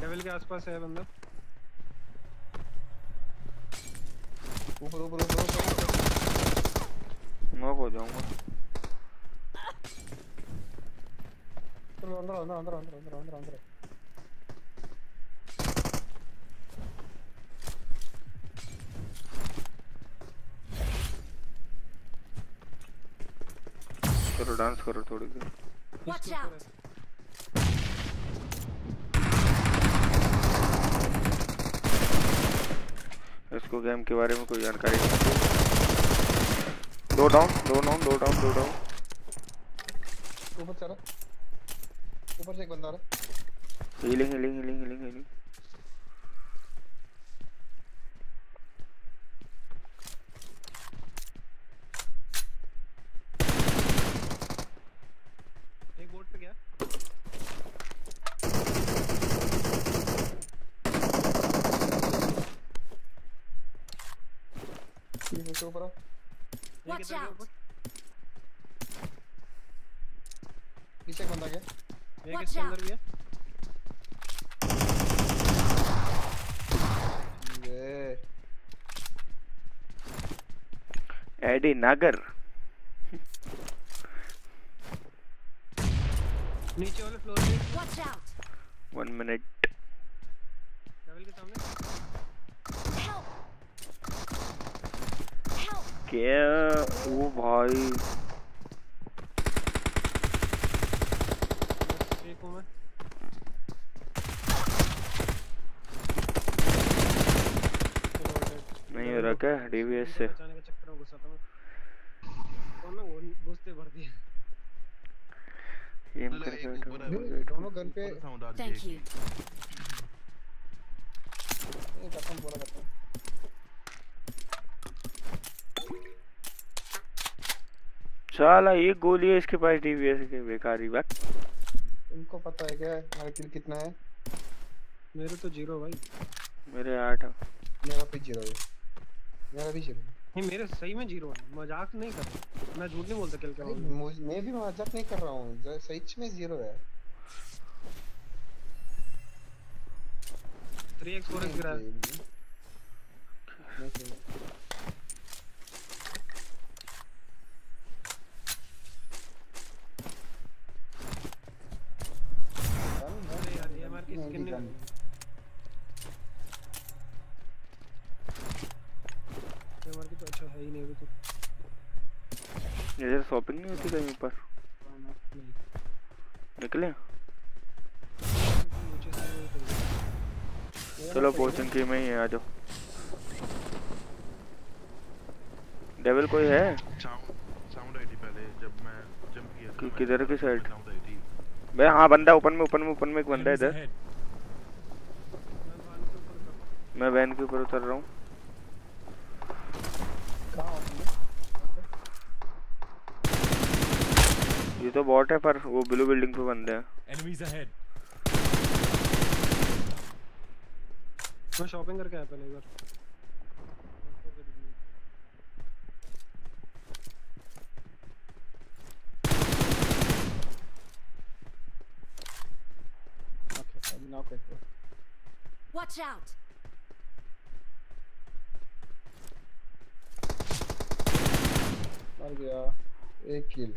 डेविल के आसपास है बंदा। ऊपर ऊपर ऊपर ऊपर नॉक हो जाऊँगा। चलो अंदर अंदर अंदर अंदर अंदर अंदर अंदर चलो डांस करो थोड़ी देर। इसको गेम के बारे में कोई जानकारी नहीं दो डाउन दो डाउन दो डाउन दो डाउन ऊपर चला। ऊपर से एक बंदा आ रहा healing healing healing healing healing एक बोट पे गया ठीक है उसके ऊपर आओ एक Watch out! नीचे एक बंदा गया एक इसके अंदर. गया ये एडी नागर नीचे वाले फ्लोर पे Watch out! One minute devil के सामने Help! क्या ओ भाई। हूँ नहीं हो रहा क्या डीवीएस से। वो एम करके दोनों गन पे। you. ये खत्म पूरा खत्म साला एक गोली है इसके पास डीवीएस के बेकारी बात। इनको पता है क्या? हमारा किल कितना है? मेरे तो ज़ीरो भाई। मेरे आठ है। मेरा भी ज़ीरो है। मेरा भी ज़ीरो है। नहीं मेरे सही में ज़ीरो है। मज़ाक नहीं कर रहा मैं झूठ नहीं बोलता किल के अरे में। मैं भी मज़ाक नहीं कर रहा हूँ। सच में ज़ीरो है। 3x 4x गिरा। है नहीं सही। अरे यार ये हमारे की नहीं स्किन नहीं दिखा। ये हमारे की तो अच्छा है ही नहीं अभी तो इधर शॉपिंग नहीं होती कहीं ऊपर निकले। चलो पोचन की में ही आ जाओ। डेविल कोई है? किधर की थी बे हाँ बंदा ओपन में ओपन में ओपन में एक बंदा इधर। मैं वैन के ऊपर उतर रहा हूँ कहाँ हो तुम? ये तो बॉट है पर वो ब्लू बिल्डिंग पे बंदे हैं Enemies ahead. मैं शॉपिंग करके आया पहले कैसे? Watch out! मर गया एक किल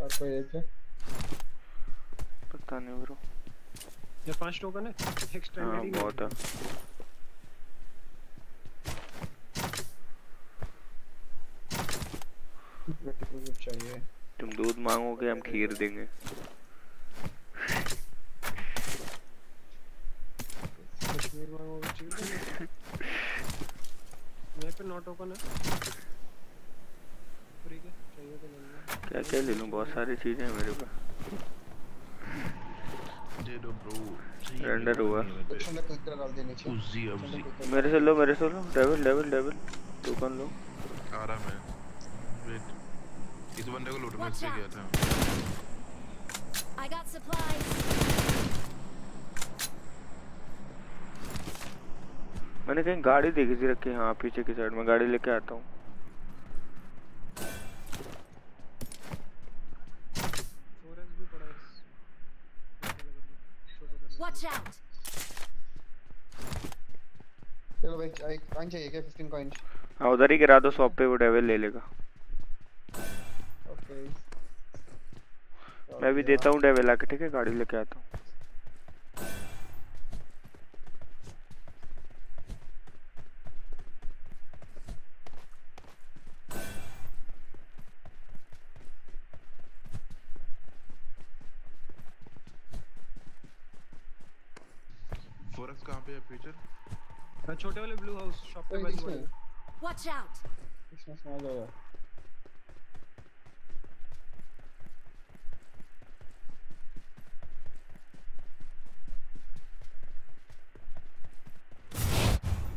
और कोई एक है? पता नहीं ब्रो। ये पाँच टोकन है हाँ एक्सटेंडेड बहुत है चाहिए। तुम दूध मांगोगे हम खीर देंगे। कश्मीर में वो चीज़ है मेरे पे नौ टोकन है फ्री के चाहिए तो ले लो क्या क्या ले लूँ? बहुत सारी चीज़ें हैं मेरे पास। दे दो ब्रो रेंडर हुआ। मेरे से लो मेरे से लो। डेविल डेविल डेविल टोकन लो? आ रहा मैं। वेट इस बंदे को लूट में Watch से गया था। I got supplies. मैंने कहीं गाड़ी देखी थी रखी। हाँ पीछे की साइड में गाड़ी लेके आता हूँ फोर एक्स भी पड़ा है इस- छोटा कर दो। Watch out. चलो भाई एक कॉइन चाहिए क्या 15 कॉइन हाँ उधर ही गिरा दो शॉप पे वो डेविल ले लेगा। ओके मैं भी देता हूँ। डेविल आके ठीक है? गाड़ी लेके आता हूँ फोरक्स कहाँ पे है फीचर हाँ, छोटे वाले ब्लू हाउस शॉप पे बाजू में वॉच आउट इसमें समझ आ गया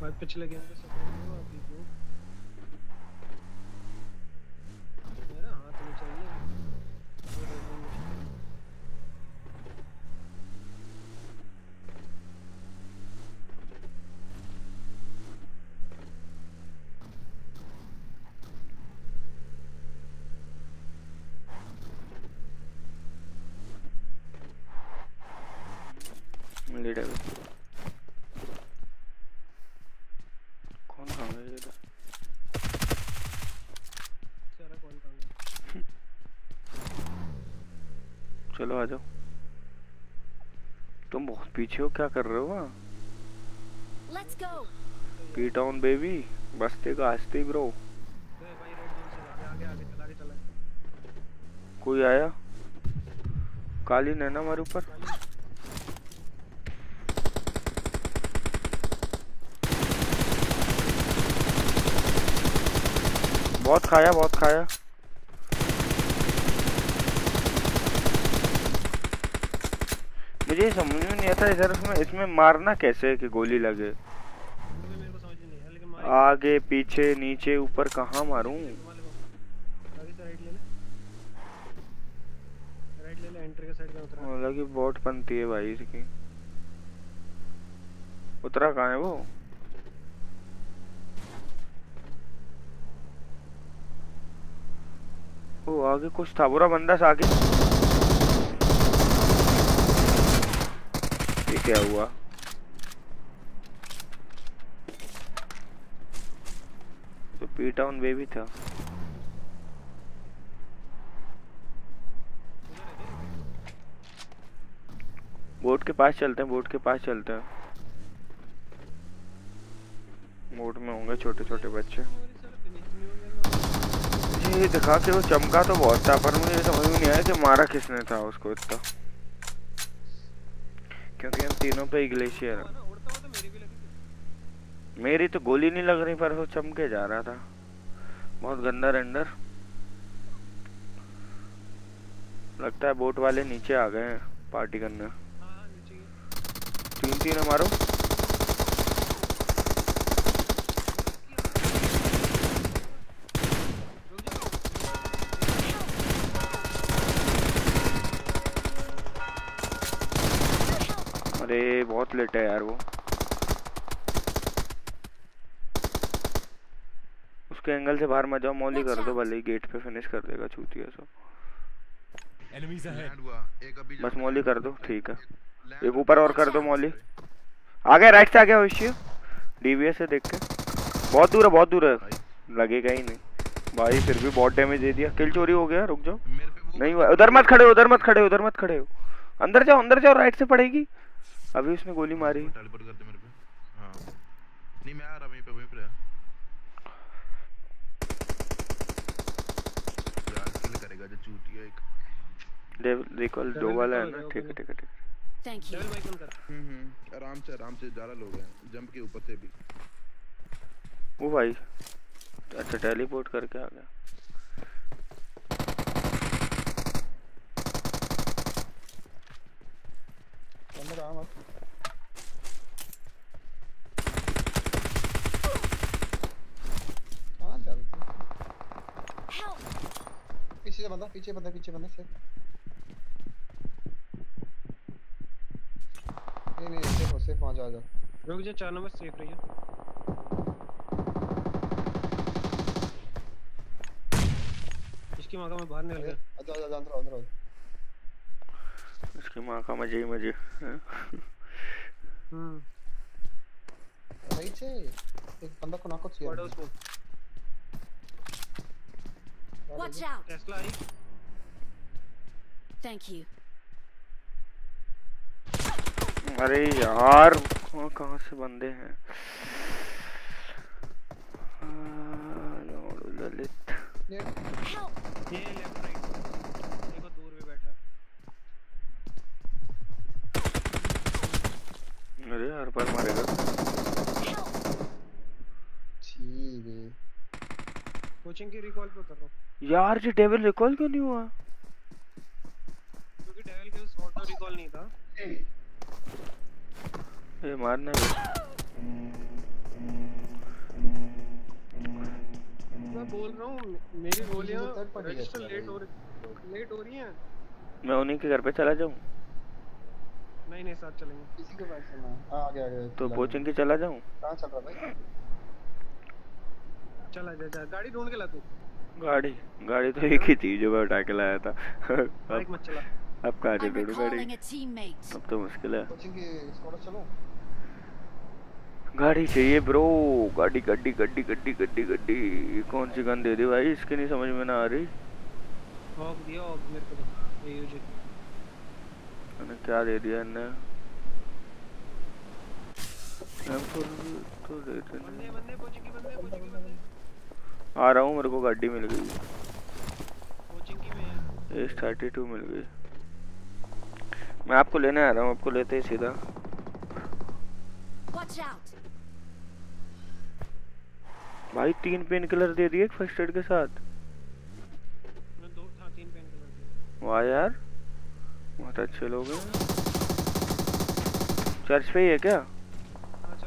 मैं पिछले गेम पे सब हुआ अभी क्यों मेरा हाथ में चाहिए वो रेड वन में। ले डेविल कौन कहाँ गया ये इधर? सारा कौन कहाँ गया चलो आ जाओ तुम बहुत पीछे हो क्या कर रहे हो वहाँ? पी टाउन बेबी बसते का हँसते ब्रो कोई आया? कालीन है ना हमारे ऊपर? बहुत खाया बहुत खाया। मुझे समझ में नहीं आता इधर इसमें इसमें मारना कैसे है कि गोली लगे? आगे, पीछे, नीचे, ऊपर कहाँ मारूं? हालाँकि बहुत बनती है भाई इसकी। उतरा कहाँ है वो? वो आगे कुछ था, बुरा बंदा आगे क्या हुआ? तो पी टाउन बेबी था। बोट के पास चलते हैं, बोट के पास चलते हैं। बोट में होंगे छोटे छोटे बच्चे। ये दिखा के वो चमका तो बहुत था, पर मुझे समझ में नहीं आया कि मारा किसने था उसको इतना। क्योंकि हम तीनों पे ग्लेशियर है। हुआ तो मेरी तो गोली नहीं लग रही, पर वो चमके जा रहा था। बहुत गंदा रेंडर लगता है बोट वाले नीचे आ गए हैं पार्टी करने। हाँ हाँ तीन तीन है मारो। अरे बहुत लेट है यार वो। उसके एंगल से बाहर मत जाओ मौली कर दो भले ही गेट पे फिनिश कर देगा सब। हुआ। एक अभी बस मौली कर दो ठीक है। एक ऊपर और कर दो मौली। आ गया राइट से आ गया भविष्य डीवीएस से देख के। बहुत दूर है बहुत दूर है। लगेगा ही नहीं। भाई फिर भी बहुत डैमेज दे दिया। किल चोरी हो गया रुक जाओ। नहीं हुआ। उधर मत खड़े हो उधर मत खड़े हो उधर मत खड़े हो। अंदर जाओ अंदर जाओ राइट से पड़ेगी। अभी उसने गोली मारी टेलीपोर्ट कर दे मेरे पे। हाँ। नहीं मैं आ रहा वहीं पे वहीं पे रहा। यार किल करेगा जो चूतिया एक। रिकॉल दो वाला है ना? ठीक है ठीक है ठीक है। ऑन कर। हम्म हम्म। आराम से आराम से ज़्यादा लोग हैं। जंप के ऊपर से भी। वो भाई अच्छा टेलीपोर्ट करके आ गया। मत कहाँ! पीछे बंदा पीछे बंदा पीछे बंदा से नहीं नहीं सेफ़ हो सेफ़ वहाँ जा जा रुक जा चार नंबर सेफ़ रहिए इसकी माँ का मैं बाहर निकल गया अच्छा अच्छा अंदर आओ, अंदर आओ। उसकी माँ का मज़े ही मज़े हम्म। राइट से एक बंदा को नॉकआउट किया हाउस में Watch out! टेस्ला आई। Thank you. अरे यार कहाँ से बंदे हैं? आ, लॉर्ड ललित ये लेफ़्ट राइट। अरे हर पर मारेगा। ठीक है। कोचिंग की रिकॉल पे कर। रहा हूँ यार ये डेविल रिकॉल क्यों नहीं हुआ? क्योंकि डेविल के उस ऑटो रिकॉल नहीं था। ये मारना है मैं बोल रहा हूँ मेरी गोलियाँ रजिस्टर लेट हो। रही लेट हो रही हैं। मैं उन्हीं के घर पे चला जाऊँ। नहीं नहीं साथ चलेंगे। किसी के पास है। ना हाँ आ गया आ गया तो। कोचिंग के चला जाऊँ? कहाँ चल रहा भाई? चला जा जा। गाड़ी ढूंढ के ला तू। गाड़ी? गाड़ी तो एक ही थी जो मैं उठा के लाया था। बाइक अब मत चला। अब कहाँ से ढूंढूं गाड़ी. अब तो मुश्किल है। कोचिंग की स्क्वाड चलो। गाड़ी चाहिए ब्रो। गाड़ी गड्डी गड्डी गड्डी गड्डी गड्डी। ये कौन सी गन दे दी भाई? इसकी नहीं समझ में ना आ रही। हॉक दिया हॉक मेरे को ये यूज़ मैंने क्या दे दिया इनने M4 तो दे देने बंदे बंदे कोचिंग की बंदे कोचिंग की बंदे आ रहा हूँ मेरे को गाड़ी मिल गई। कोचिंग की में है एस थर्टी टू मिल गई। मैं आपको लेने आ रहा हूँ आपको लेते ही सीधा! भाई तीन पेन किलर दे दिए फ़र्स्ट एड के साथ। मैं दो था तीन पेन किलर दिए। वाह यार। बहुत अच्छे लोग हैं। चर्च पे ही है क्या? हाँ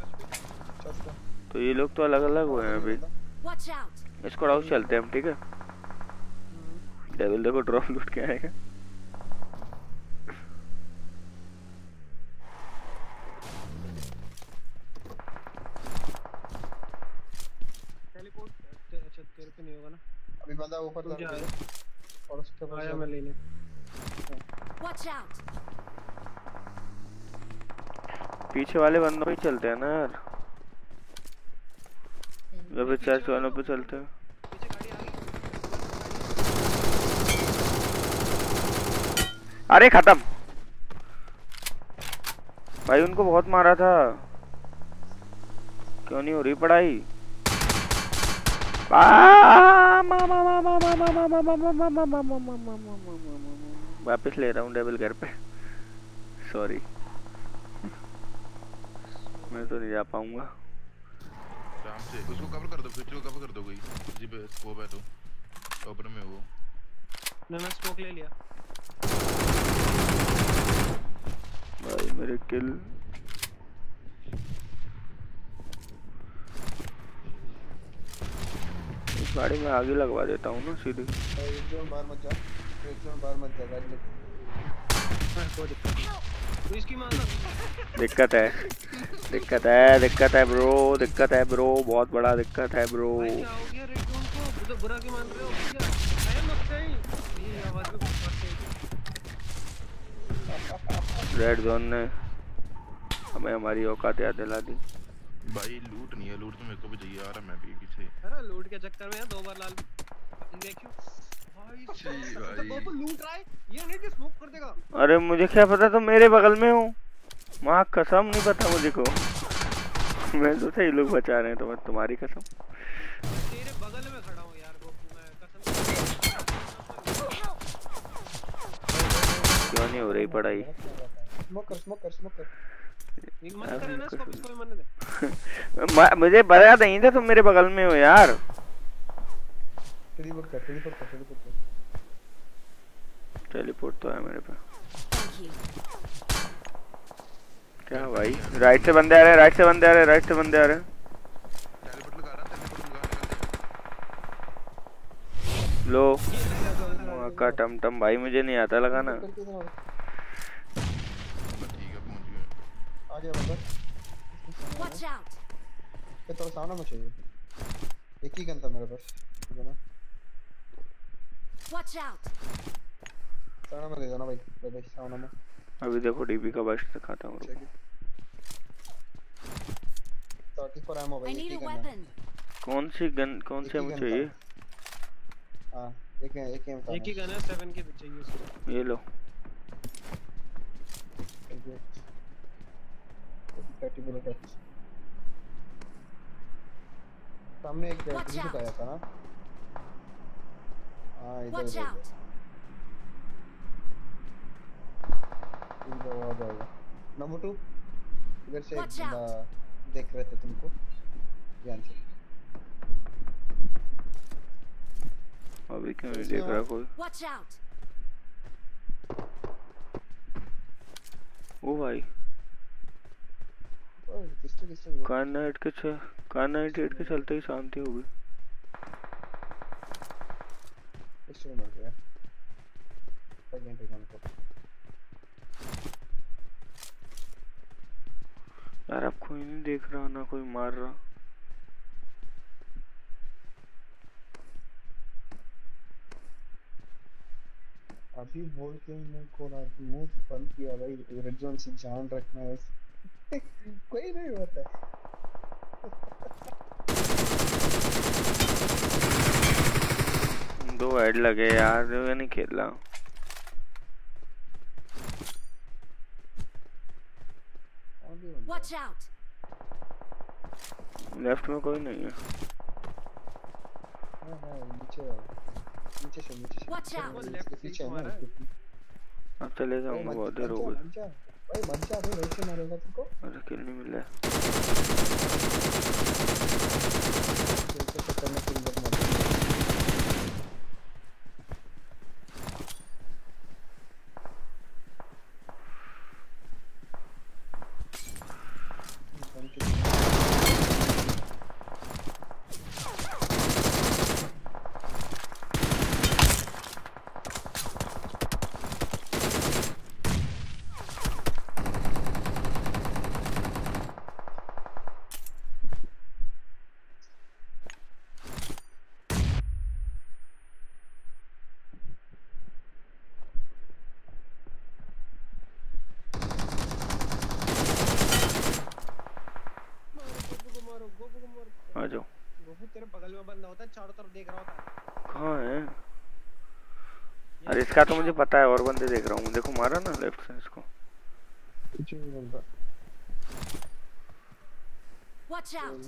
तो ये लोग तो अलग अलग हुए हैं अभी। इसको हाउस चलते हैं हम ठीक है? डेविल देखो ड्रॉप लूट के आएगा टेलीपोर्ट तेरे पे नहीं होगा ना अभी बंदा ऊपर तू जा रहा और उसके चल। मैं लेने। out! पीछे वाले बंदों ही चलते हैं ना यार या फिर चर्च वालों पे चलते हैं अरे खत्म भाई उनको बहुत मारा था क्यों नहीं हो रही पढ़ाई वापस ले रहा हूँ डेविल घर पे। सॉरी मैं तो नहीं जा पाऊँगा। आराम से उसको कवर कर दो फ्यूचर को कवर कर दो कोई। जी पे स्कोप है तो। ओपन में वो ना मैं स्मोक ले लिया। भाई मेरे किल इस गाड़ी में आगे लगवा देता हूँ ना सीधी। बाहर मत जा दिक्कत तो है। दिक्कत है दिक्कत है ब्रो दिक्कत है ब्रो बहुत बड़ा दिक्कत है ब्रो। जोन रेड जोन ने हमें हमारी औकात याद दिला दी। भाई लूट नहीं है लूट तो मेरे को भी चाहिए आ रहा मैं भी पीछे। अरे लूट के चक्कर में दो बार लाल। देखियो। भाई। छी साहब, भाई। तो वो लूट रहा है। ये नहीं कि स्मोक कर देगा। अरे मुझे क्या पता तुम मेरे बगल में हो। माँ कसम नहीं पता मुझे को। मैं सोचा ये लोग बचा रहे हैं तो बस तुम्हारी कसम। तेरे बगल में खड़ा हूँ यार कसम क्यों नहीं हो रही पढ़ाई? स्मोक कर स्मोक कर स्मोक कर। एक मन करे ना इसको इसको भी मन दे म- मुझे पता नहीं था तुम मेरे बगल में हो यार। टेलीपोर्ट कर टेलीपोर्ट कर टेलीपोर्ट कर। टेलीपोर्ट तो है मेरे पे। क्या भाई? राइट से बंदे आ रहे हैं राइट से बंदे आ रहे हैं राइट से बंदे आ रहे हैं। लो। वहाँ का टमटम भाई मुझे नहीं आता लगाना। है आ गया बंदा तो सामने में चाहिए एक ही गन था मेरे पास ठीक है ना? Watch out. सामने में दे देना भाई भाई भाई सामने में अभी देखो डीबी का बस्ट दिखाता हूँ। रुको। थर्टी फोर एमओ भाई गन. कौन सी गन कौन सी ही चाहिए? हाँ एक है एक है एक ही गन है 7 के चाहिए उसको। ये लो। सामने एक पुलिस आया था ना? हाँ इधर इधर आ जाएगा। नंबर टू इधर से एक बंदा देख रहे थे तुमको। ध्यान से। अभी क्यों नहीं देख रहा कोई? Watch out. ओ भाई। नाइट के छ कान नाइट एट के चलते ही शांति हो गई किसके मिल गया सेकंड एग्ज़ाम को यार अब कोई नहीं देख रहा ना कोई मार रहा। अभी बोल के मैं को ना मुँह बंद किया भाई रेड जोन से जान रखना है। <laughs> कोई नहीं होता। दो हेड लगे यार मैं नहीं खेल। रहा आगे बंदा Watch out. लेफ़्ट में कोई नहीं है हाँ हाँ नीचे नीचे से नीचे इसके से पीछे है है। अब चले जाऊँगा बहुत देर हो गई। भाई जा भाई वैसे मारेगा तुमको अरे किल नहीं मिला है। चक्कर में किल मत मार गन की- मारो गोपू को मारो गोपू को मारो आ जाओ गोपू तेरे बगल में बंदा होता है चारों तरफ़ देख रहा होता है। कहाँ है। अरे इसका तो मुझे पता है और बंदे देख रहा हूँ। देखो मारा ना लेफ़्ट से इसको। पीछे भी बंदा Watch out.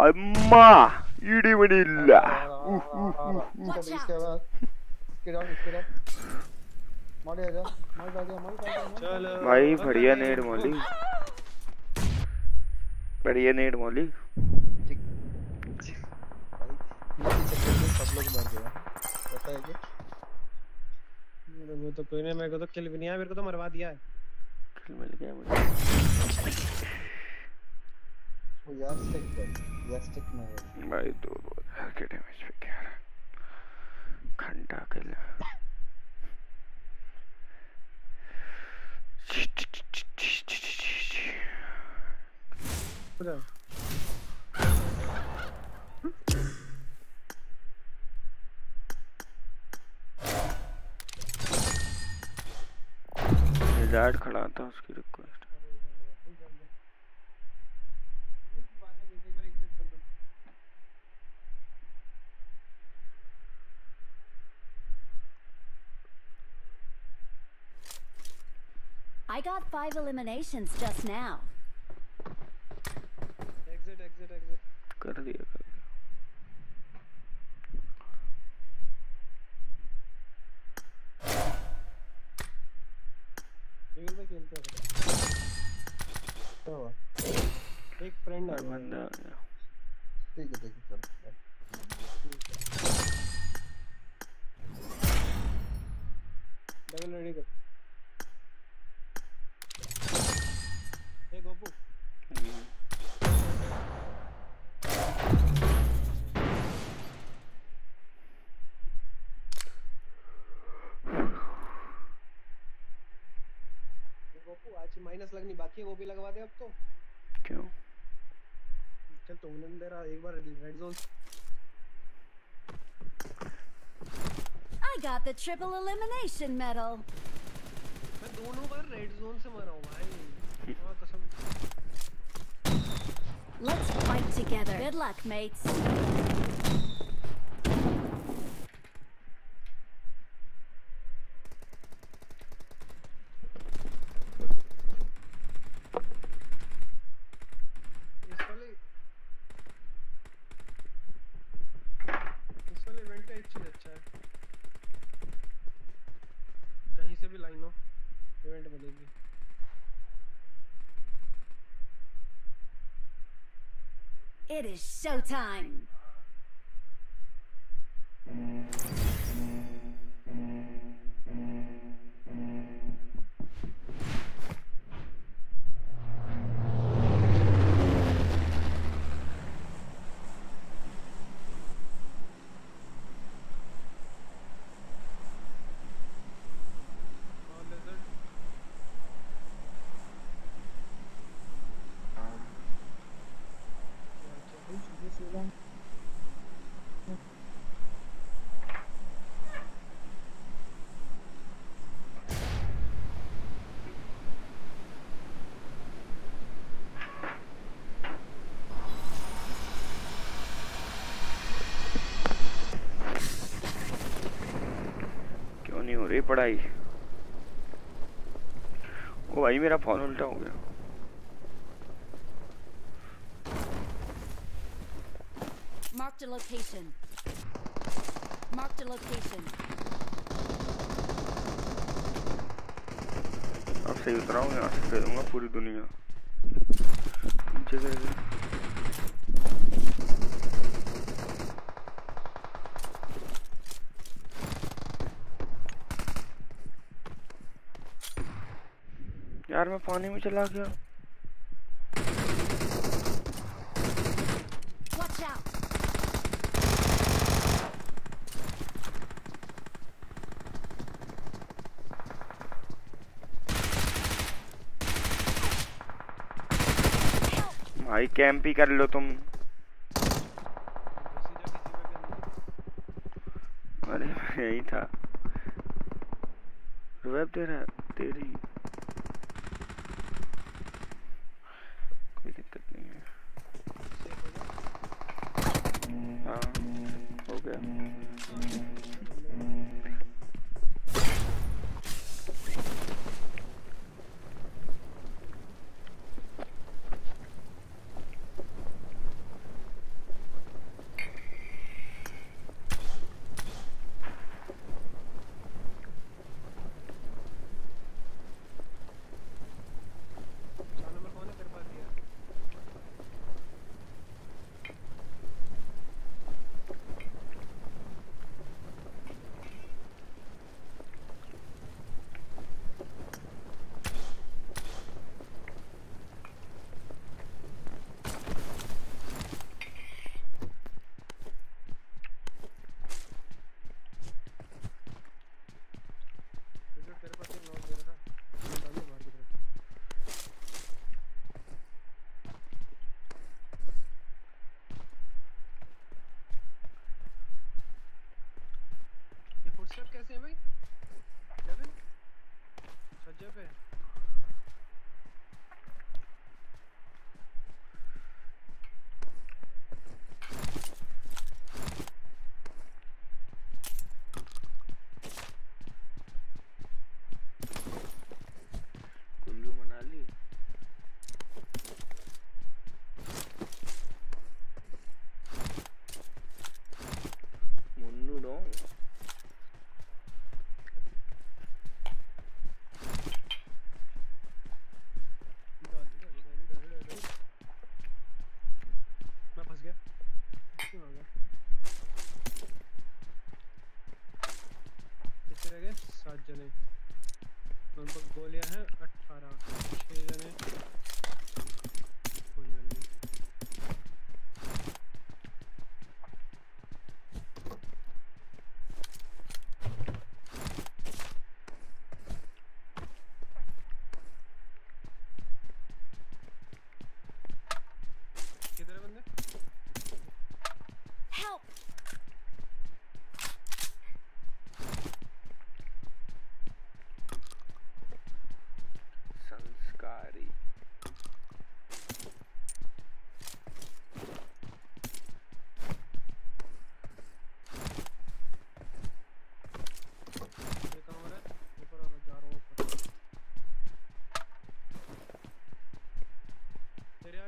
अम्मा इडी वडीला उह उह उह इसका बाद मार मार मार चलो। भाई बढ़िया नेड मौली। बढ़िया नेड मौली सब लोग मर गए पता है क्या वो तो कोई नहीं मेरे को तो किल भी नहीं आया मेरे को तो मरवा दिया है। किल मिल गया मुझे। वो यार स्टिक पर यार स्टिक में है। भाई दो दो हज़ार के डैमेज पे क्या रहा? घंटा किल Bro. खड़ा था उसकी I got five eliminations just now. Exit exit कर दिया कर दिया। खेलते हैं। क्या हुआ? एक फ्रेंड आ गया। बंदा आ गया। ठीक है ठीक है चलो। डबल रेडी कर। आज माइनस लगनी बाकी है वो भी लगवा दे अब तो क्यों चल तो उन्हें दे रहा एक बार red zone I got the triple elimination medal. मैं दोनों बार रेड जोन से मरा हूँ भाई <laughs> हाँ कसम Let's fight together. Good luck, mates. It is showtime. भाई मेरा फ़ोन उल्टा हो गया Marked a location. Marked a location. अब सही उतरा हूँ यहाँ से फेरूँगा पूरी दुनिया नीचे यार मैं पानी में चला गया। भाई कैंप ही कर लो तुम। अरे यही था। रहा है तेरी कोई दिक्कत नहीं है हाँ हो गया चार नंबर कौन है तेरे पास दिया रिज़ल्ट तेरे पास एक नॉक दे रहा था डाल दे बाहर की तरफ़ ये फुटस्टेप कैसे हैं भाई? केविन सज्जा पे गोलियाँ हैं।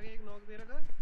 आगे एक नॉक दे रखा। है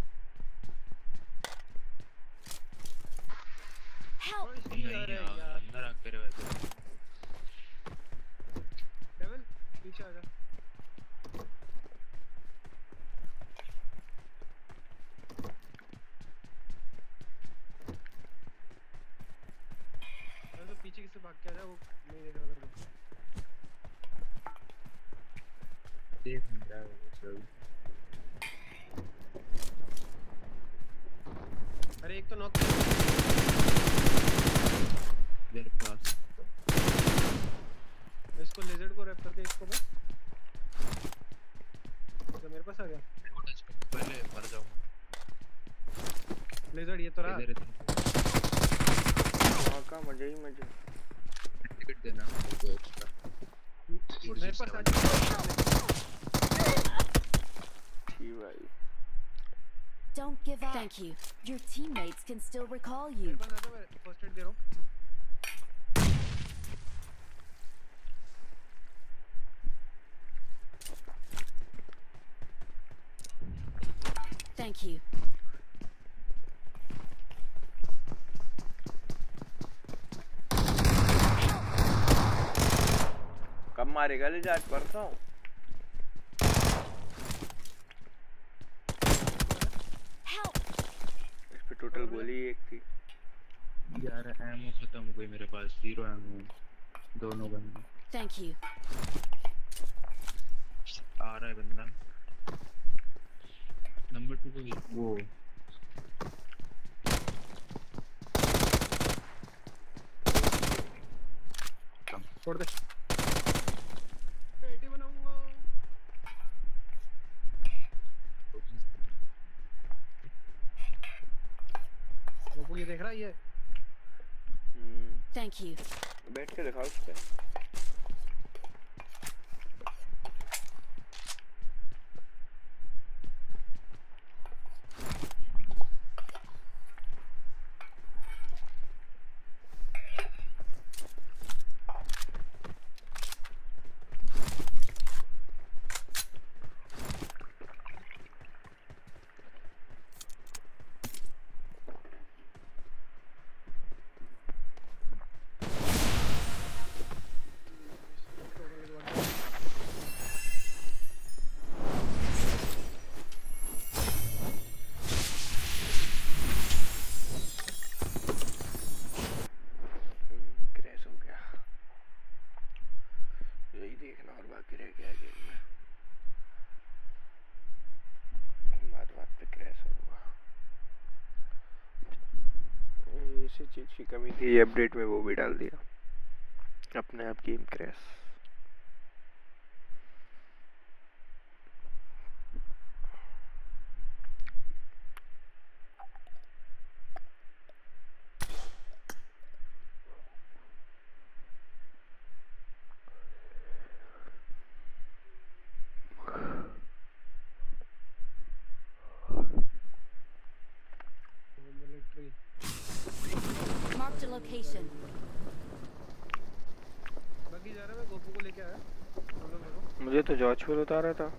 Don't give up. Thank you. Your teammates can still recall you. मारेगा ले जाट पड़ता हूँ। टोटल गोली एक थी। यार एमओ खत्म हो गई मेरे पास ज़ीरो एमओ दोनों बंदे। थैंक यू ये। हम्म। थैंक यू बैठ के दिखाओ इस पे। चीज़ की कमी थी अपडेट में वो भी डाल दिया। अपने आप गेम क्रैश छुल उतारा था।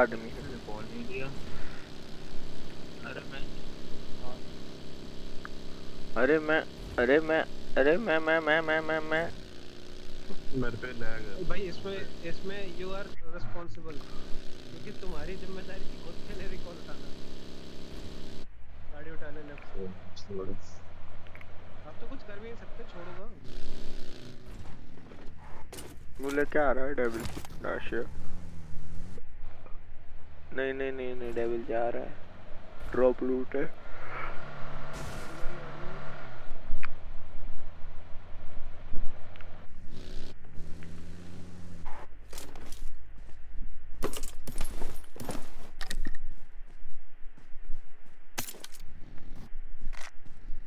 आदमी है नहीं अरे मैं अरे मैं अरे मैं अरे मैं मैं मैं मैं मैं मैं। मेरे पे लैग है। भाई इसमें इसमें यू आर रिस्पांसिबल क्योंकि तुम्हारी ज़िम्मेदारी थी खुद के लिए रिकॉल उठाना। गाड़ी उठा ले लेफ़्ट छोड़ अब तो कुछ कर भी नहीं सकते छोड़ो ना बोले क्या आ रहा है डेविल राशिया नहीं नहीं नहीं नहीं डेविल जा रहा है ड्रॉप लूट है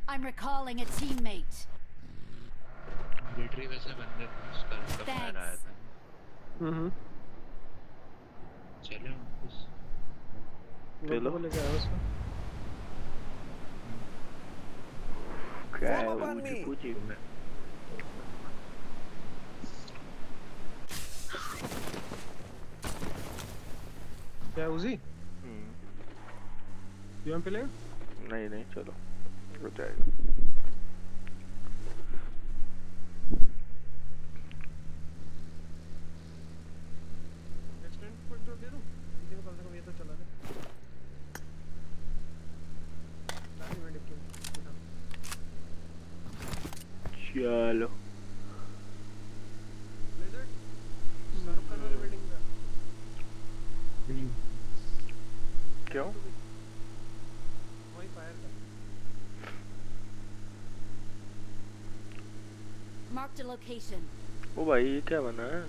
I'm recalling a teammate. Military वैसे बंदे उसका उसका फायर आया था हम्म चले वापस चलो। लेके आया उसको। क्या है वो मुझे कुछ ही क्या उजी हम्म, यूएम पे ले नहीं नहीं चलो हो जाएगा Marked a location. ओ भाई ये क्या बना है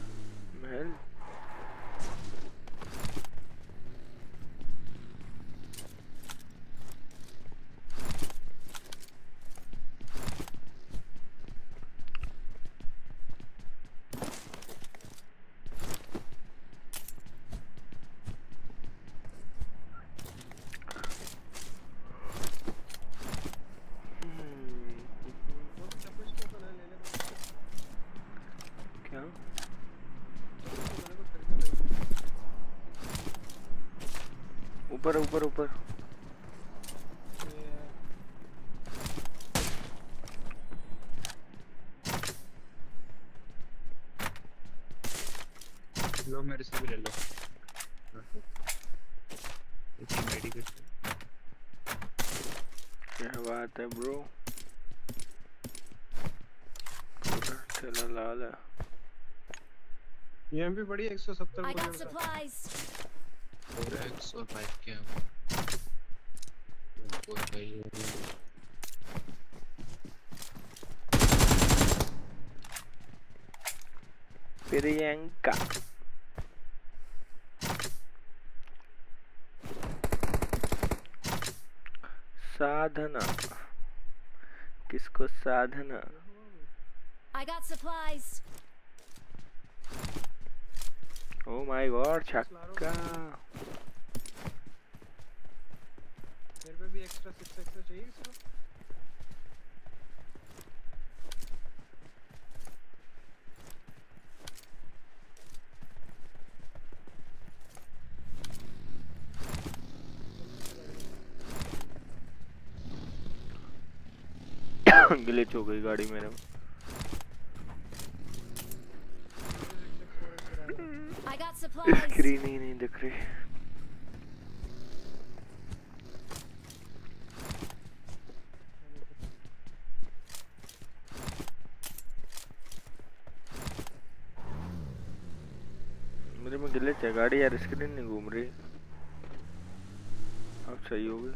से भी ले लो। क्या बात है ब्रो चला लाल है। यूएम भी बड़ी 170 I got supplies. और एक्स और फाइव के और भाई प्रियंका साधना। किसको साधना? I got supplies. Oh my god छक्का। मेरे पे भी एक्स्ट्रा 6 एक्स्ट्रा चाहिए इसमें ग्लिच हो गई गाड़ी मेरे में. स्क्रीन ही नहीं दिख रही। मेरे में ग्लिच है गाड़ी यार स्क्रीन नहीं घूम रही। अब सही हो गई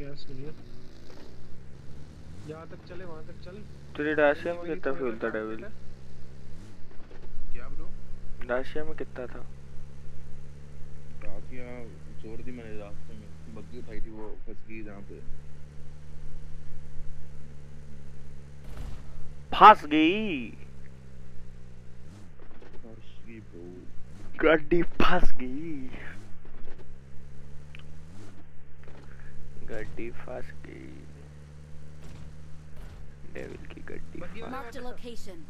है हाँ गैस मिल गया जहाँ तक चले वहाँ तक चल। तेरी डाशिया में कितना फ्यूल था डेविल क्या ब्रो डाशिया में कितना था? यहाँ छोड़ दी मैंने रास्ते में। बग्गी उठाई थी वो फंस गई जहाँ पे। फंस गई। फंस गई ब्रो गाड़ी फंस गई। गड्डी फंस गई। डेविल की गड्डी मार्क द लोकेशन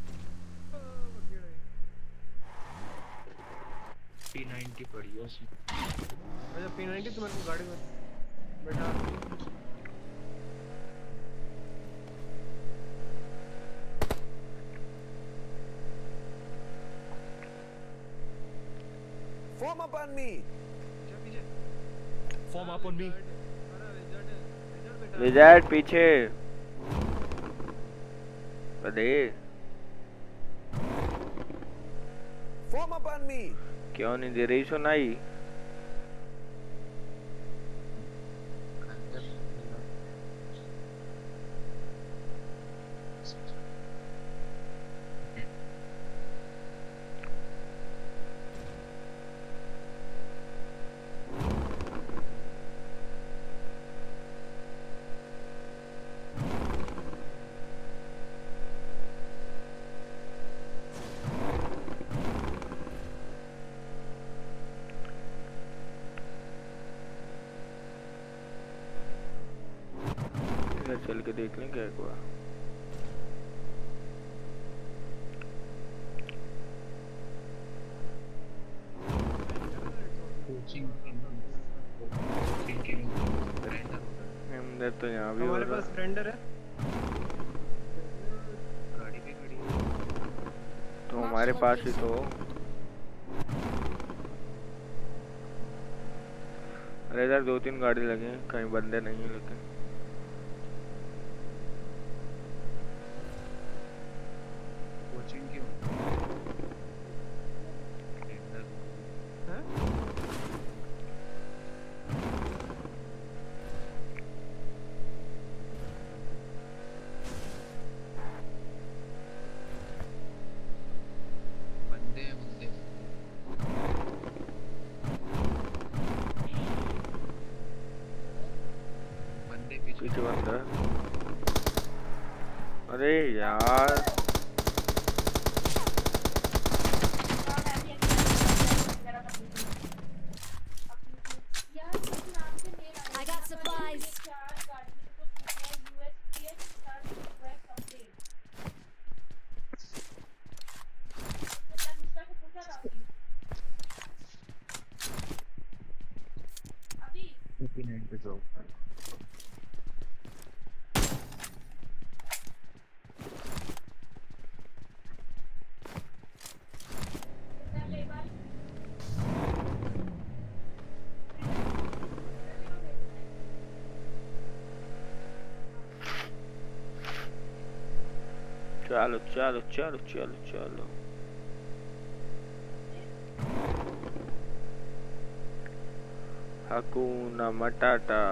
P90 पड़ी है उसी अच्छा P90 तुम्हारे तो को गाड़ी में बैठा। Form up on me. अच्छा, Form up on me. विजय पीछे। अरे. क्यों नहीं दे रही सुनाई इधर क्या हुआ रेंडर तो यहाँ भी हमारे पास फ्रेंडर है। गाड़ी भी खड़ी तो हमारे पास ही तो। अरे इधर दो तीन गाड़ी लगे हैं कहीं बंदे नहीं हैं लेकिन कोचिंग की रेंडर बंदे हैं बंदे बंदे पीछे पीछे बंदा है। अरे यार I got supplies. P nine पे जाओ चलो चलो चलो चलो चलो। Hakuna Matata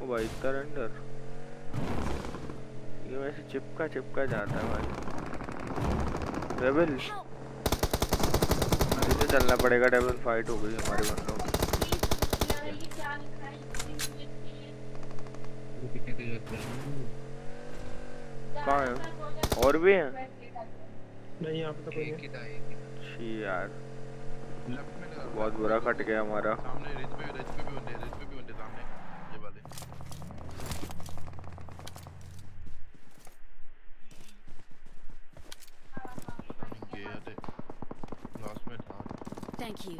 ओ भाई सरेंडर ये वैसे चिपका चिपका जाता है भाई। अभी तो चलना पड़ेगा डेविल फाइट हो गई हमारे बंदों की वो कितने की ज़रूरत है कहाँ है? और भी हैं? नहीं यहाँ पे तो कोई नहीं यार। बहुत बुरा कट गया हमारा। सामने रिज पे रिज पे भी बंदे सामने ये वाले गया थे लास्ट में था Thank you.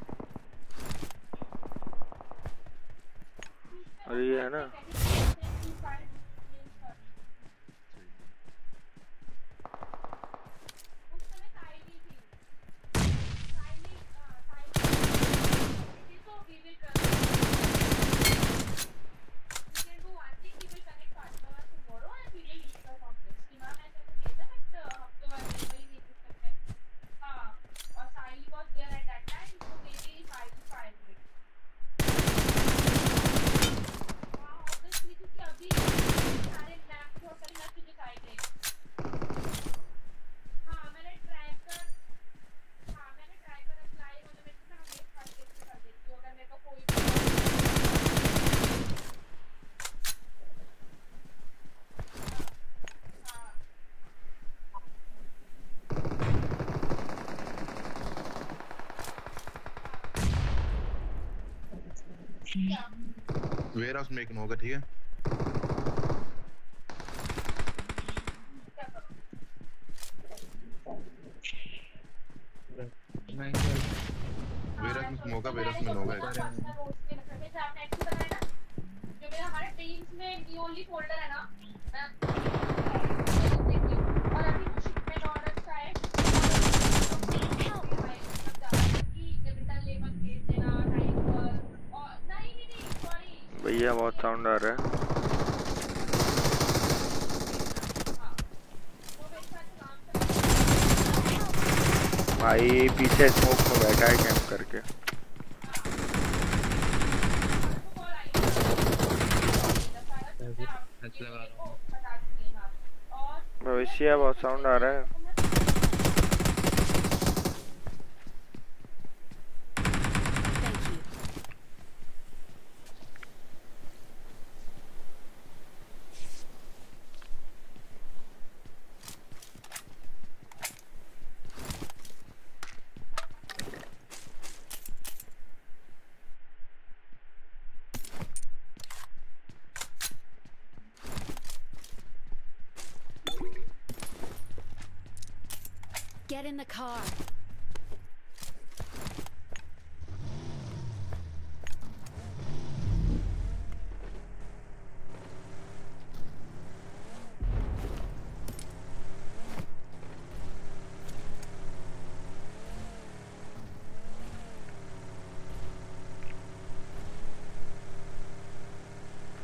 और ये है ना वेयर हाउस में एक होगा ठीक है वेरस में स्मोक है वेरस में नो है जो मेरा हमारे टीम्स में दी ओनली फोल्डर है ना मैं और अभी वो शिपमेंट ऑर्डर शायद भैया बहुत साउंड आ रहा है भाई पीछे स्मोक में बैठा है कैंप करके। भविष्य बहुत साउंड आ रहा है Get in the car.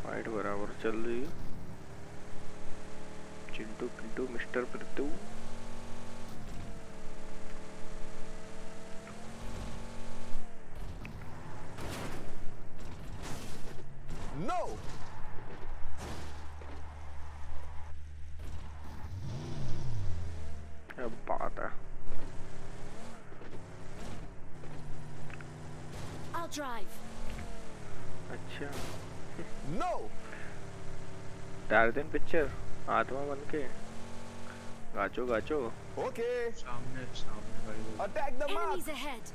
Fight बराबर चल रही है चिंटू पिंटू मिस्टर प्रतु No! क्या बात है I'll drive. अच्छा No! डाल दिन पिक्चर आत्मा बन के गाचो गाचो Okay. सामने सामने गाड़ी attack the mark! Enemies ahead.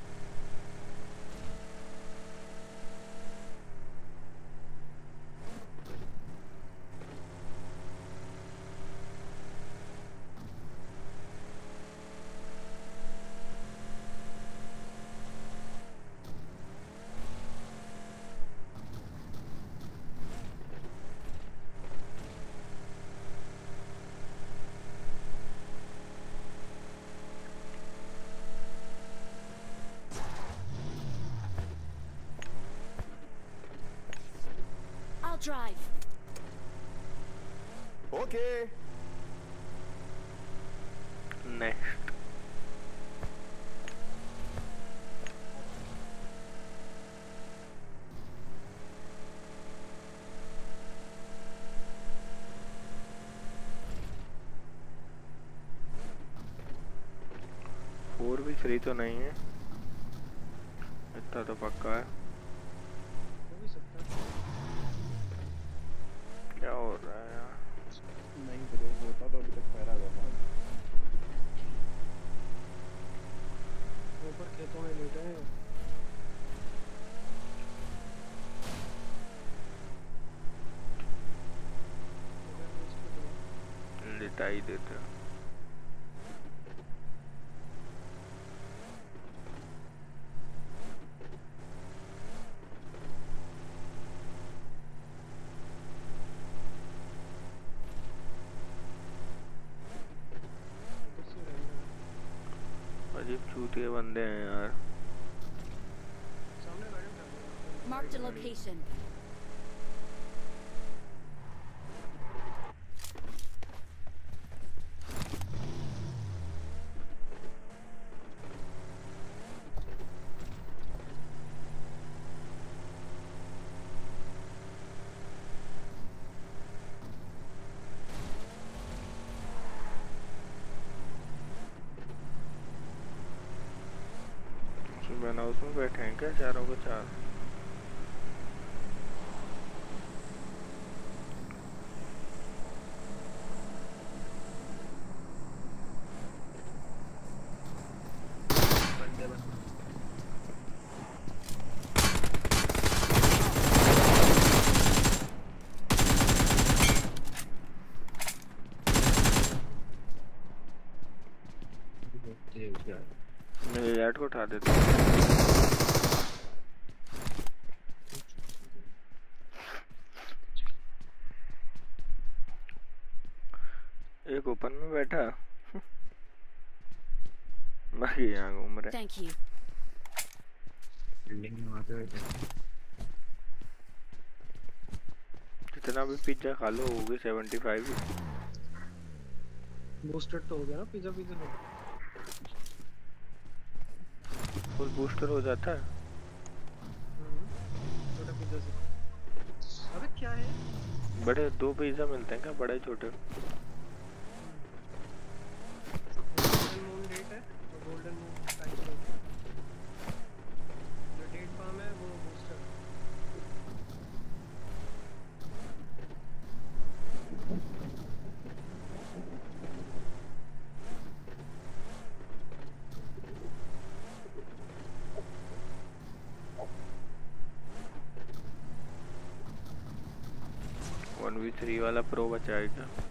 I'll drive. Okay. Next four तो नहीं है। इतना तो पक्का है। क्या हो रहा है यार? नहीं ब्रो होता तो अभी तक पहरा जाता ऊपर खेतों में लेटे हैं। लिटाई देते हैं। अजीब चूतिए बंदे हैं यार सामने गाड़ी उठा लो। Marked a location. सुबह हाउस में बैठे हैं क्या चारों के चार बंदे बंदे तेज यार मेरे फ्लैट को उठा देते हैं। एक ओपन में बैठा बाकी यहाँ घूम रहे Thank you. बिल्डिंग में आते हुए। जितना भी पिज्जा खा लो हो गए सेवेंटी फाइव बूस्टेड तो हो गया ना पिज्जा पिज्जा तो फुल बूस्टर हो जाता है। से। अबे क्या है? बड़े दो पिज्जा मिलते हैं क्या? बड़े छोटे गोल्डन मून डेट है तो गोल्डन मून टाइम जो डेट फार्म है वो बूस्टर वन वी थ्री वाला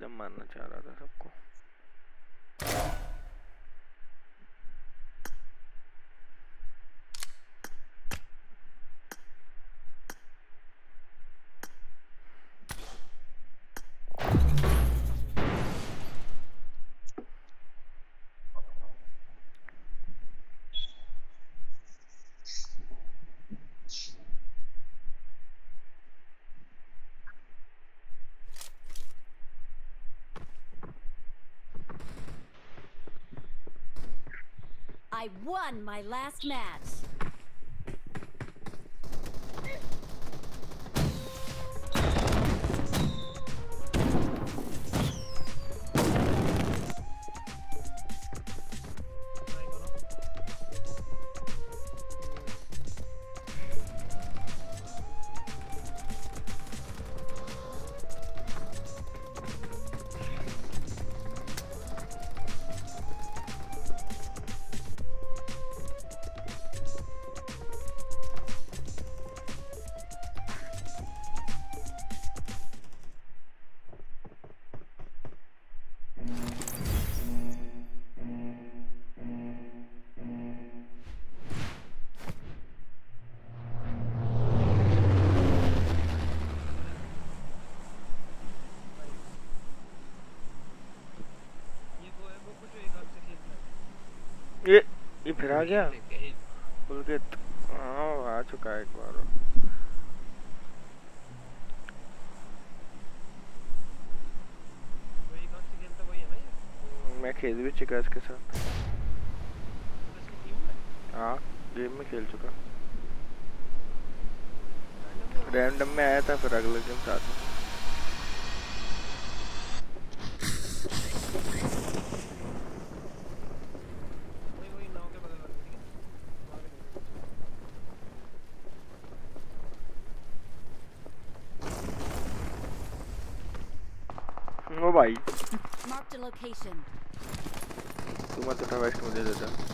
एक एकदम मारना चाह I won my last match. आ गया? पुलकित हाँ आ चुका है एक बार। है ये? मैं खेल भी चुका इसके साथ। में हाँ? गेम में खेल चुका रैंडम में आया था फिर अगले दिन साथ में वही वही नाव के बगल वाले ठीक है वहाँ पे नहीं। ओ भाई Marked a location. तू मत उठा वेस्ट मुझे दे दे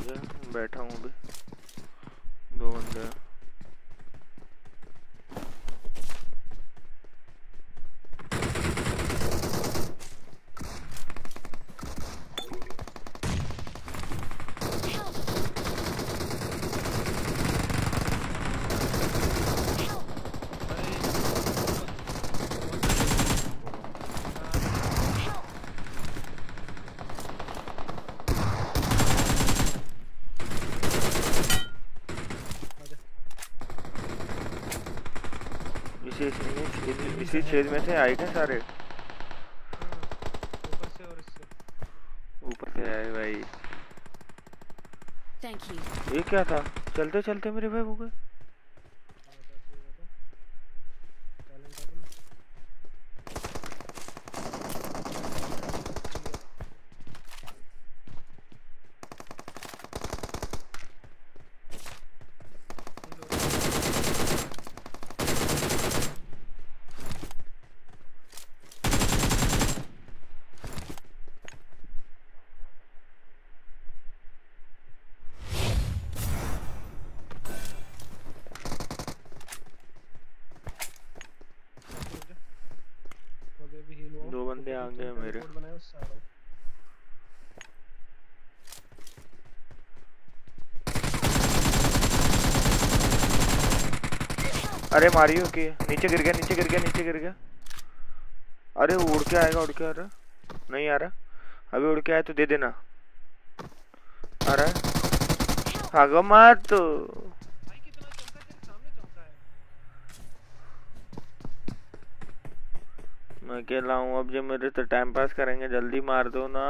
गया बैठा हूँ अभी। इसी छेद में से आए क्या सारे? ऊपर से और इससे। ऊपर से आए भाई थैंक यू ये क्या था? चलते चलते मेरे भाई हो गए अभी अभी heal हुआ दो बंदे आ गए मेरे कोड बनाया उससे आ रहा हूँ अरे मारियो के नीचे गिर गया, नीचे गिर गया, नीचे गिर गया। अरे उड़ के आएगा, उड़ के आ रहा नहीं आ रहा। अभी उड़ के आया तो दे देना। आ रहा है। भागो मत मैं अकेला हूँ, अब जो मेरे तो टाइम पास करेंगे, जल्दी मार दो ना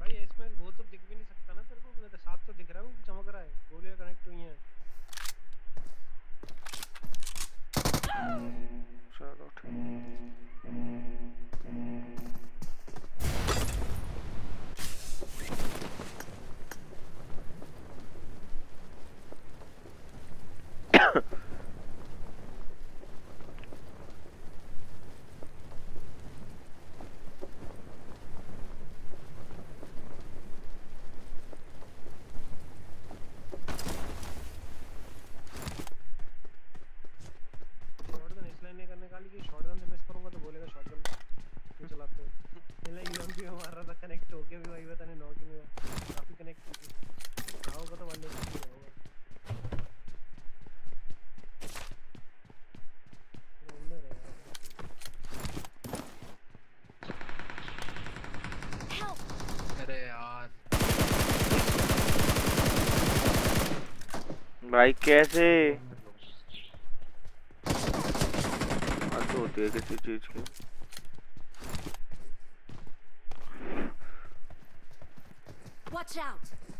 भाई इसमें वो तो दिख भी नहीं सकता ना तेरे को नहीं तो साफ़ तो दिख रहा है वो चमक रहा है गोलियाँ कनेक्ट हुई हैं चलो ठीक शॉटगन इसलिए नहीं करने का कि शॉटगन से मिस करूँगा तो बोलेगा शॉटगन क्यों चलाते हो पहले यूएमपी में मार रहा था कनेक्ट होके भी वही पता नहीं नॉक ही नहीं हुआ काफ़ी कनेक्ट की थी हाँ होगा तो वन डे की होगा रैंडर है यार अरे यार भाई कैसे हद होती है किसी चीज़ की Watch out!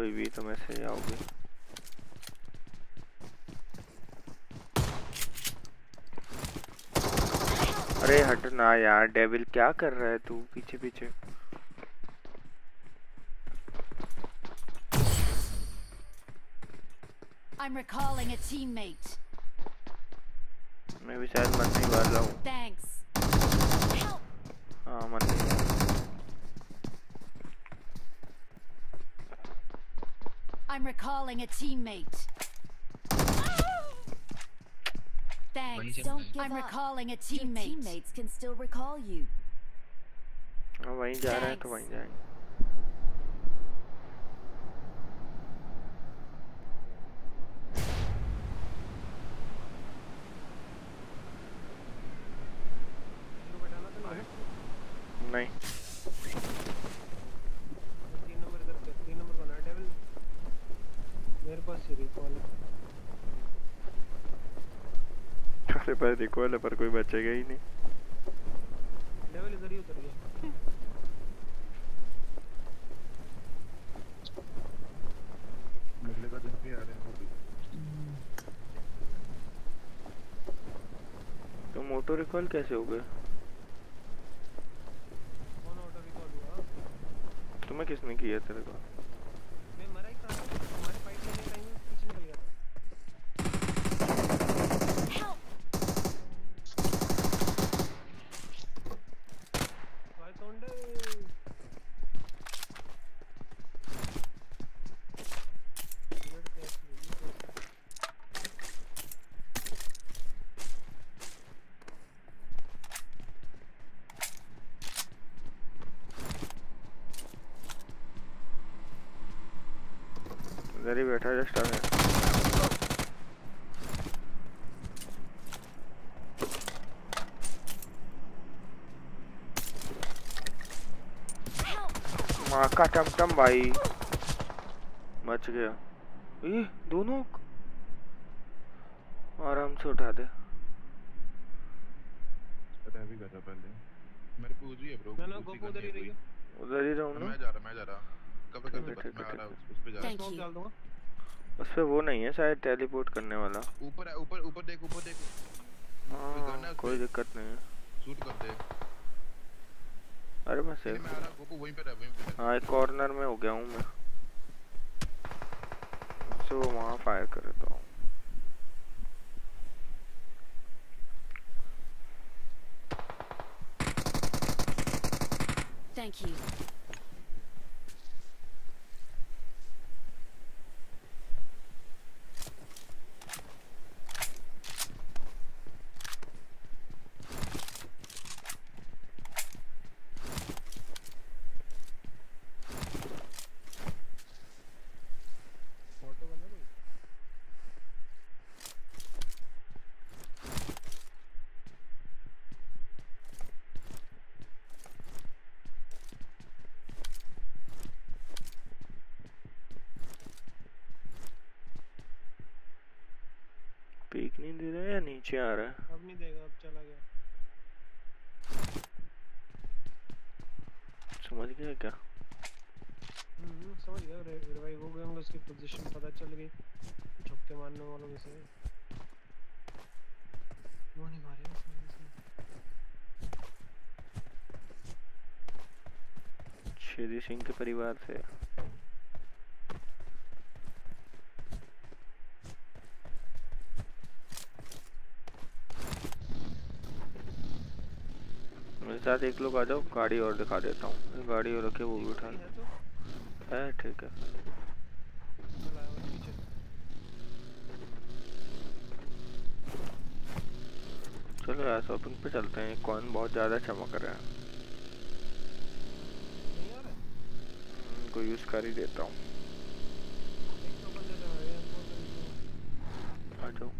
बेबी तुम ऐसे ही आओगे अरे हट ना यार डेविल क्या कर रहा है तू? पीछे पीछे। I'm recalling a teammate. मैं भी शायद मरने वाला हूँ। I'm recalling a teammate. Thanks. Don't give I'm up. recalling a Your teammate. teammates can still recall you. हाँ वहीं जा रहे हैं तो वहीं जाएंगे पर है पर कोई बचेगा ही नहीं। डेविल इधर ही उतर गया। अगले का दिन भी आ रहे हैं तो मोटो रिकॉल कैसे हो गए कौन ऑटो रिकॉल हुआ। तुम्हें किसने किया तेरे को मैं मरा ही कहाँ था हमारे फाइट लेने के टाइम में पीछे निकल गया था भाई तोंडे बुलेट कैसी है ये कैसी है? इधर ही बैठा जस्ट आ गया माँ का टमटम भाई। बच गया। ये दोनों आराम से उठा दे। पता भी कर रहा पहले। मेरे पे उजी है ब्रो ना ना गोपू उधर ही रहिए उधर ही रहूँ मैं जा रहा मैं जा रहा। कवर कर दे ठीक बस मैं आ रहा है। उस पे जा रहा स्मोक डाल दूँगा। उस पे वो नहीं है शायद टेलीपोर्ट करने वाला। ऊपर है ऊपर ऊपर देख ऊपर देख। हाँ कोई दिक्कत नहीं है। शूट कर दे। अरे मैं सेफ़ हूँ आ रहा वहीं पे रह वहीं पे एक कॉर्नर में हो गया हूँ मैं। सो वहाँ फायर कर देता हूँ। Thank you. ऑटो बना कोई पीक नहीं दे रहा है या नीचे आ रहा है। अब नहीं देगा अब चला गया। समझ गया क्या? हम्म समझ गया। रिवाइव हो गए होंगे उसकी पोजीशन पता चल गई। झपके मारने वालों में से। वो नहीं मारे शेरी सिंह के परिवार से मेरे साथ एक लोग आ जाओ, गाड़ी और दिखा देता हूँ। गाड़ी और रखे, वो भी उठा है, ठीक है। चल यार, शॉपिंग पे चलते हैं। कॉइन बहुत ज़्यादा चमक रहा है। नहीं आ रहा है? इनको यूज़ कर ही देता हूँ। आ जाओ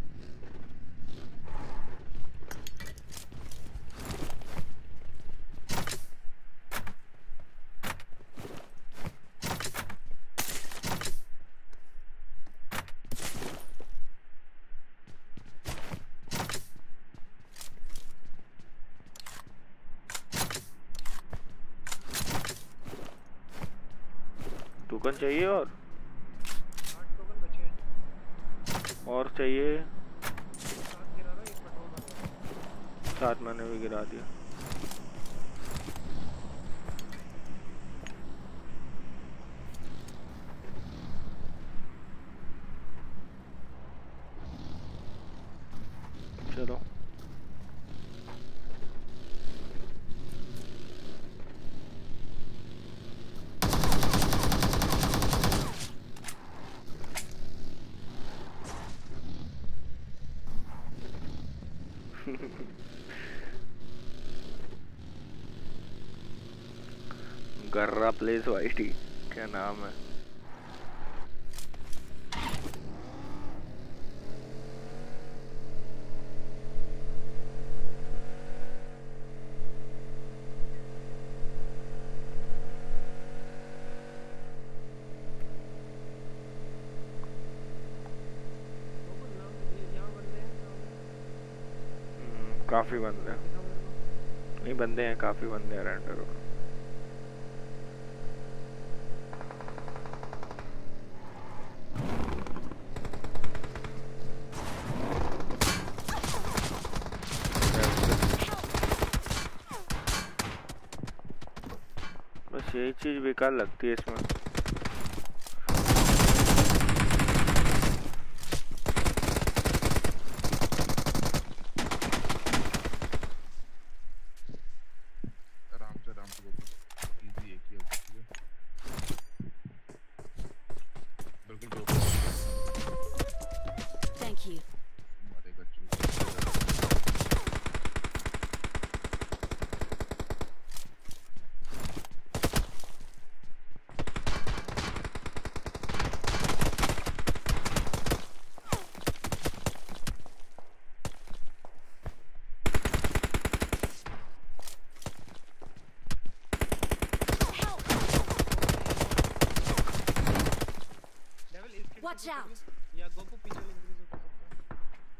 टोकन चाहिए और? और चाहिए। साथ मैंने भी गिरा दिया। गर्रा प्लेस वाइटी क्या नाम है? हम्म, काफ़ी बंदे। हैं नहीं, बंदे हैं, काफ़ी बंदे हैं रेंटर बेकार लगती है इसमें।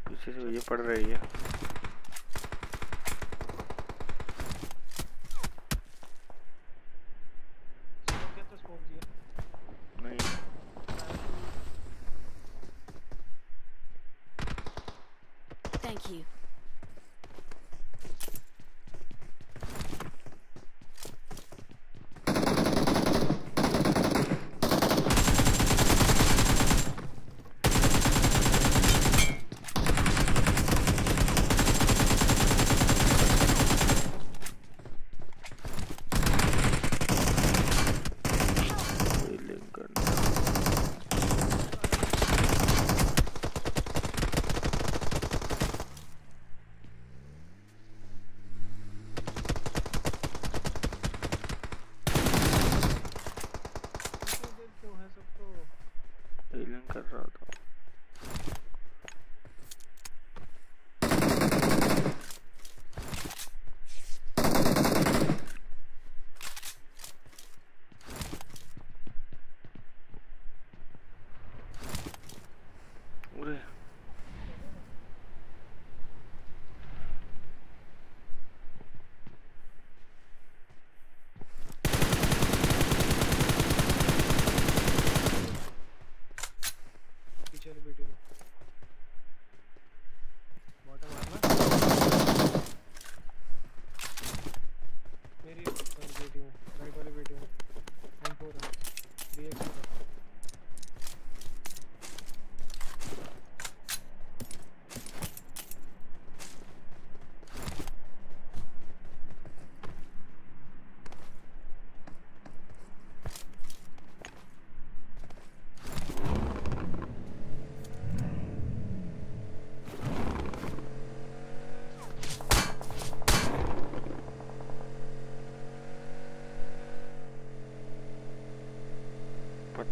पीछे से ये पड़ रही है।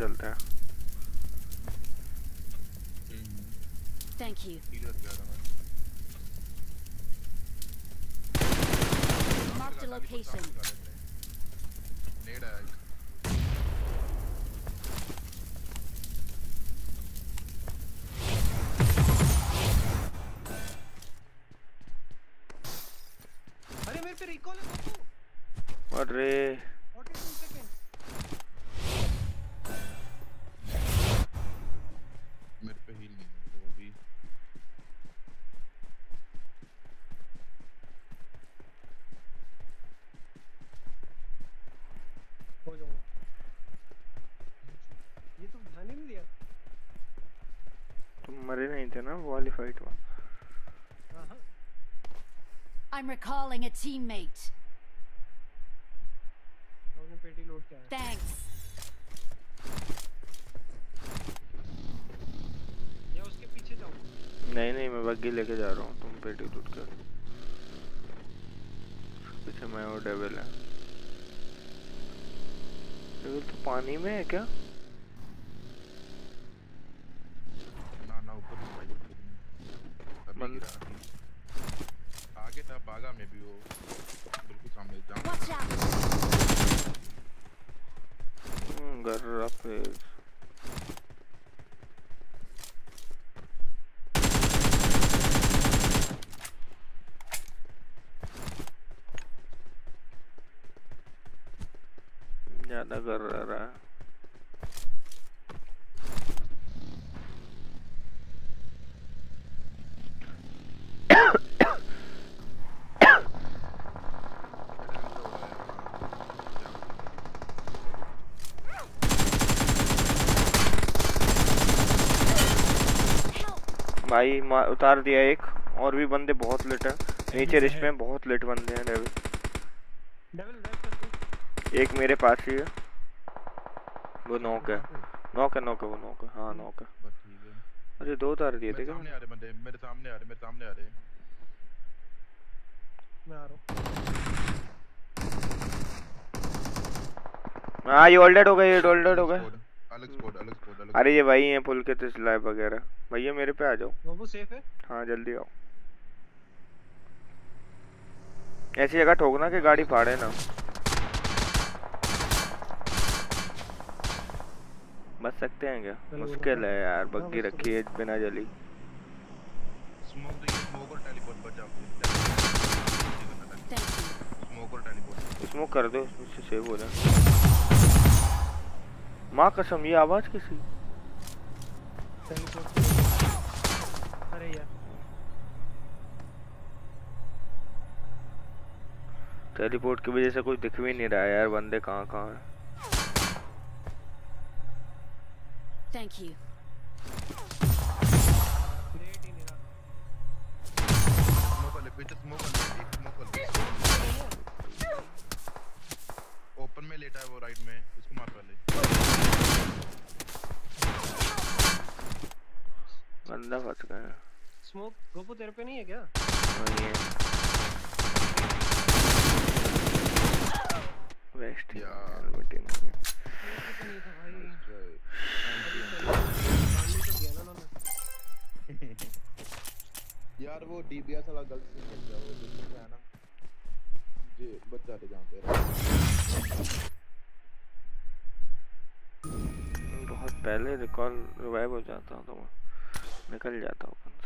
चलते हैं thank you mark the location सारे नहीं थे ना वो वाली फाइट में I'm recalling a teammate. हमने पेटी लूट किया। Thanks. या उसके पीछे जाऊँ? नहीं नहीं मैं बग्गी लेके जा रहा हूँ तुम पेटी लूट कर। पीछे मैं और डेविल है। डेविल तो पानी में है क्या? भाई उतार दिया एक और भी बंदे बहुत लेट है। नीचे रिच में बहुत लेट बंदे हैं डेविल एक मेरे पास ही है। वो नॉक है। नॉक है नॉक है वो नॉक है। हाँ नॉक है। अरे दो उतार दिए थे मेरे क्या? सामने आ रहे बंदे मेरे सामने आ रहे मेरे सामने आ रहे। मैं आ रहा हूँ। हाँ ये ऑल्डेड हो गए ये ऑल्डेड हो गए। अलग स्क्वाड अलग अलग अरे ये भाई हैं पुल के तो स्लैब वगैरह। भैया मेरे पे आ जाओ। वो सेफ़ है? हाँ जल्दी आओ। ऐसी जगह ठोकना कि गाड़ी फाड़े ना। बच सकते हैं क्या? मुश्किल है यार हाँ, बग्गी रखी है बिना जली। स्मोक स्मोक कर दो उससे सेव हो जाए माँ कसम ये आवाज़ किसी टेलीपोर्ट अरे यार टेलीपोर्ट की वजह से कुछ दिख भी नहीं रहा यार बंदे कहाँ कहाँ हैं? ही स्मोक वाले ओपन में लेटा है वो राइट में इसको मार पहले। बंदा फंस गया। स्मोक गोपू तेरे पे नहीं है क्या? नहीं है। वेस्ट यार। है। तो यार वो डीबीएस वाला गलत से गया वो जिसमें है ना जे बच जाते जहाँ पे बहुत पहले रिकॉल रिवाइव हो जाता तो मैं निकल जाता open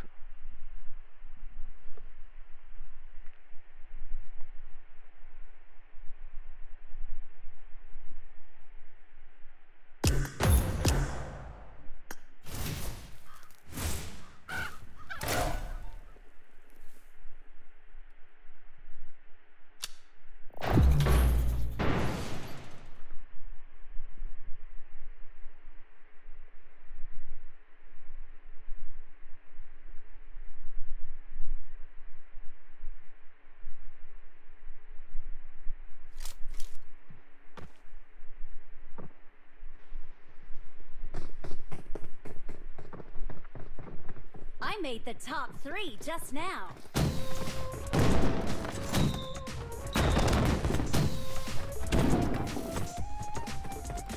I made the top three just now.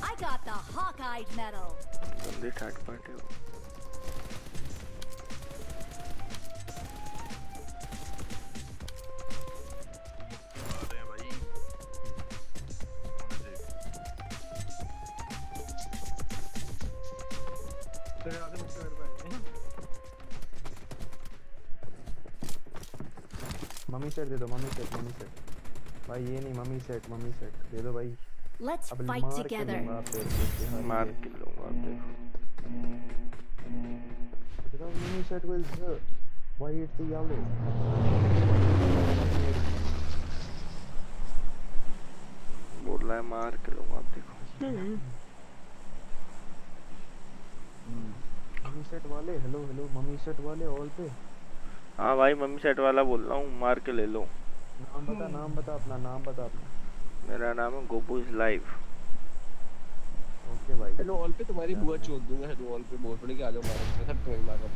I got the Hawkeye medal. Set दे दो मम्मी सेट मम्मी सेट भाई ये नहीं मम्मी सेट मम्मी सेट दे दो भाई। Let's अब fight मार के लूँगा आप है। देखो। Because mini set will hurt. Why it's the बोल रहा है मार के लूँगा आप देखो। मम्मी सेट वाले हेलो हेलो मम्मी सेट वाले ऑल पे। हाँ भाई मम्मी सेट वाला बोल रहा हूँ मार के ले लो। नाम बता नाम बता अपना नाम बता अपना। मेरा नाम है गोपू इज़ लाइव ओके भाई। हेलो ऑल पे तुम्हारी बुआ चोद दूँगा हेलो ऑल पे बोल पड़ेगी आ जाओ मारो। सब तुम्हें मारो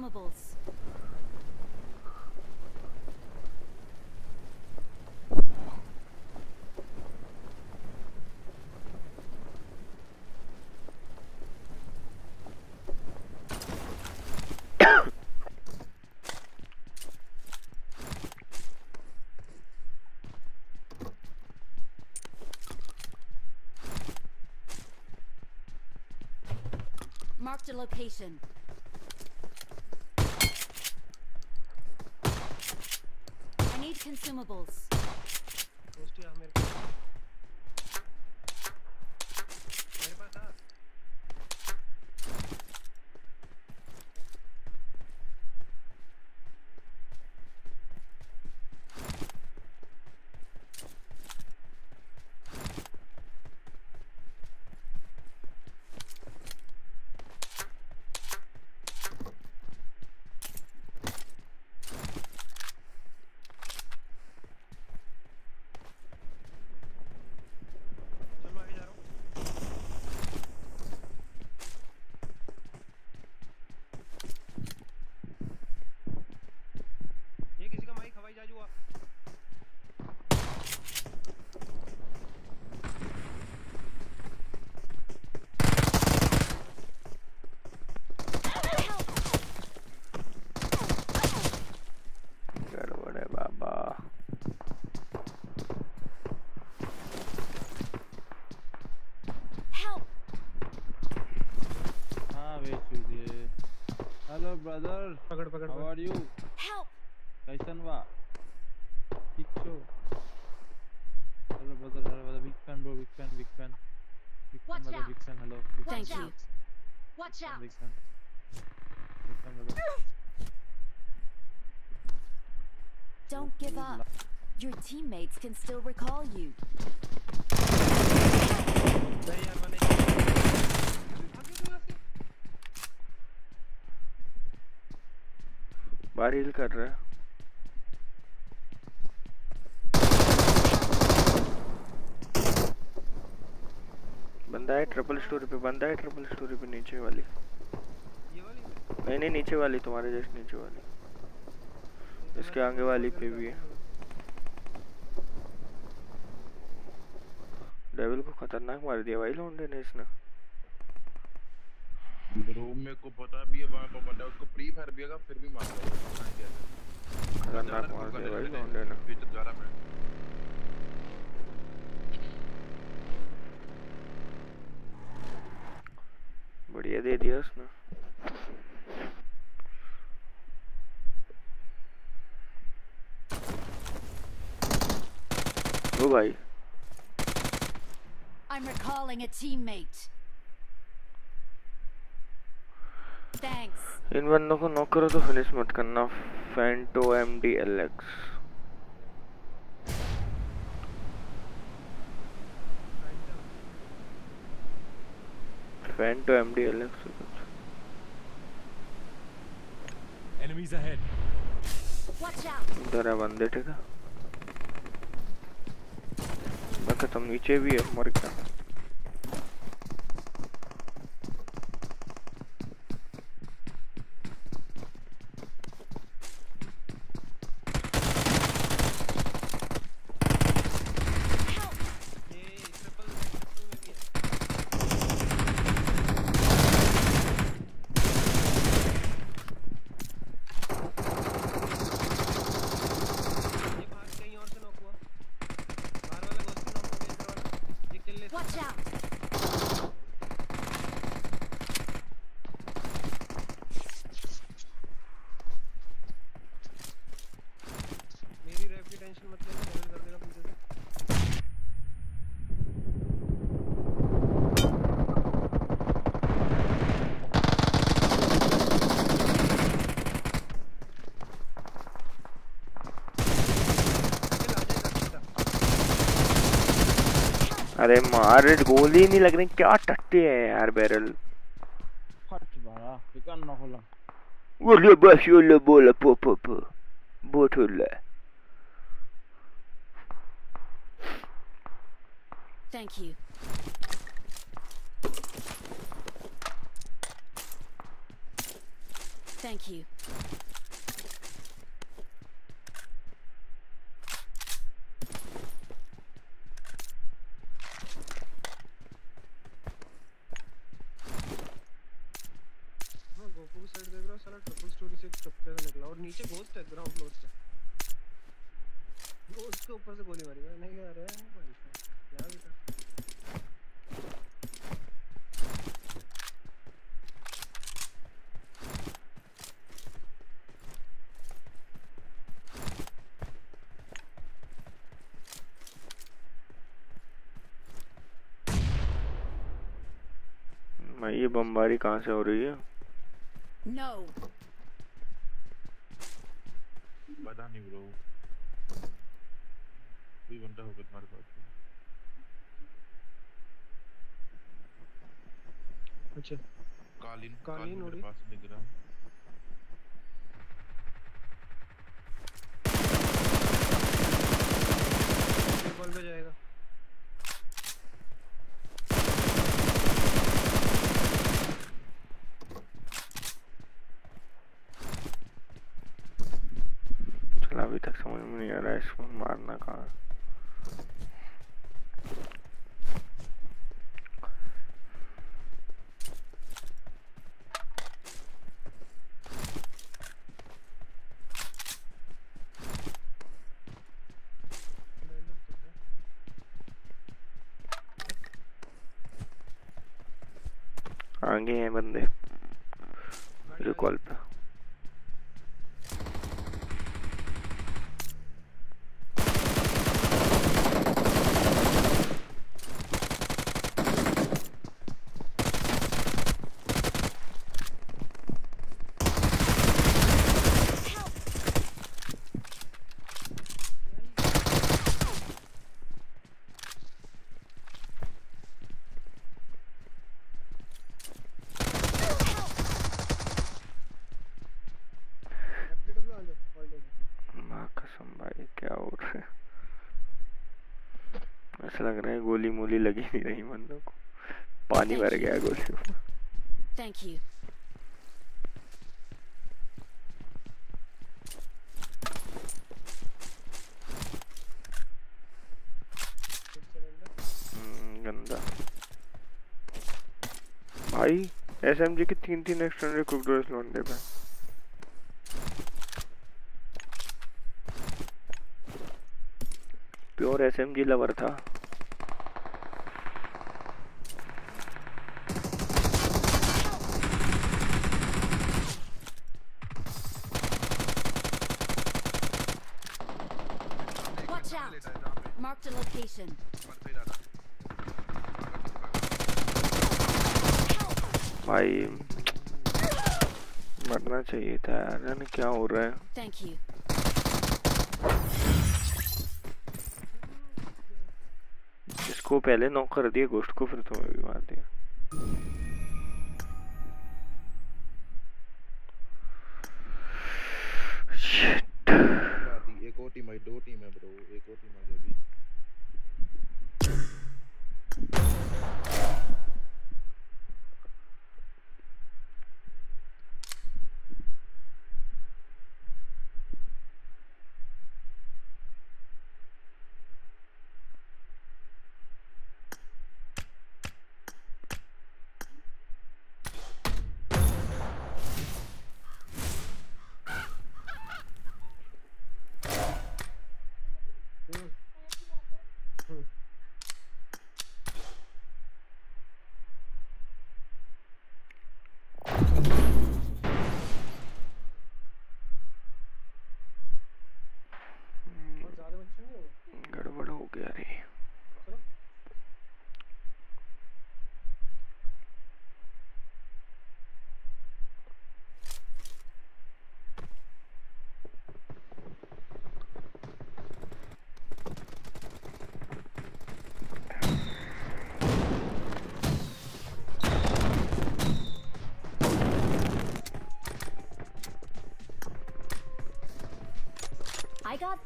consumables. Marked a location. I need consumables. Hello brother पकड़ पकड़ हाउ आर यू Help! कैसन बा ठीक छो hello brother hello brother big fan bro big fan big fan big fan Watch brother out. Big fan hello Thank you. Watch out! Big fan big fan brother Don't give up. Your teammates can still recall you. बाहर heal कर रहा है। बंदा है triple storey पे, बंदा है triple storey पे नीचे वाली। नहीं नहीं, नीचे वाली, तुम्हारे जस्ट नीचे वाली। इसके आगे वाली पे भी है। डेविल को खतरनाक मार दिया भाई, लौंडे ने इसने। ब्रो मेरे को पता भी है वहाँ पर बंदा उसको प्री फायर भी होगा फिर भी मार देगा। खतरनाक मार दिया भाई लौंडे ने। भीतर जा रहा मैं बढ़िया दे दिया उसने। ओ भाई। I'm recalling a teammate. Thanks. इन बंदों को नॉक करो तो फिनिश मत करना Fanto M D L X Fanto M D L X Enemies ahead. Watch out. इधर है बंदे ठीक है? मैं खत्म नीचे भी है मर गया। अरे मार गोली नहीं लग रही। क्या टट्टे हैं यार बैरल। फट बारा पिकन ना होला बोले बस बोले बोले पो पो पो। बोट होला Thank you. Thank you. हाँ गोकू की साइड देख रहा हूँ साला ट्रिपल स्टोरी से चुपके से निकला और नीचे घोस्ट है ग्राउंड फ्लोर से घोस्ट के ऊपर से गोली मारी मैंने नहीं अरे भाई साहब क्या बेटा मैं ये बमबारी कहाँ से हो रही है? No. पता नहीं ब्रो कोई बंदा होगा तुम्हारे पास? अच्छा। कालीन कालीन हो मेरे रही पास दिख रहा बॉल पे जाएगा चला अभी तक समझ में नहीं आ रहा है इसको मारना कहाँ है। आगे हैं बंदे रिकॉल पे एफटीडब्ल्यू अंदर ऑलरेडी माँ कसम भाई क्या हो रहा है <laughs> ऐसा लग रहा है गोली मोली लगी नहीं रही बंदों को। पानी भर गया गोली you. हम्म, गंदा। भाई एसएमजी के तीन तीन एक्सटेंडेड क्विक डोर्स लौंडे पे प्योर एसएमजी लवर था Watch out! Marked a location. भाई मरना चाहिए था यार जाने क्या हो रहा है Thank you. इसको पहले नॉक कर दिया गोश्त को फिर तुम्हें भी मार दिया।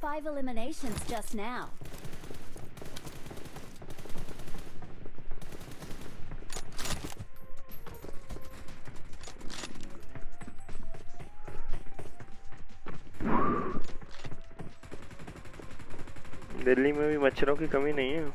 five eliminations just now. Delhi में भी मच्छरों की कमी नहीं है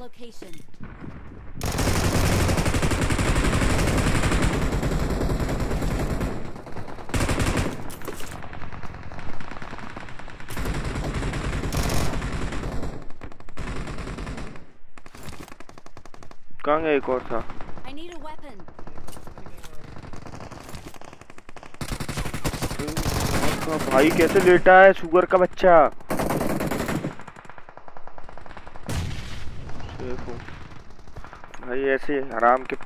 location. कहाँ गया एक और था I need a weapon. भाई कैसे लेटा है शुगर का बच्चा सेफ़ हूँ भाई ऐसे आराम के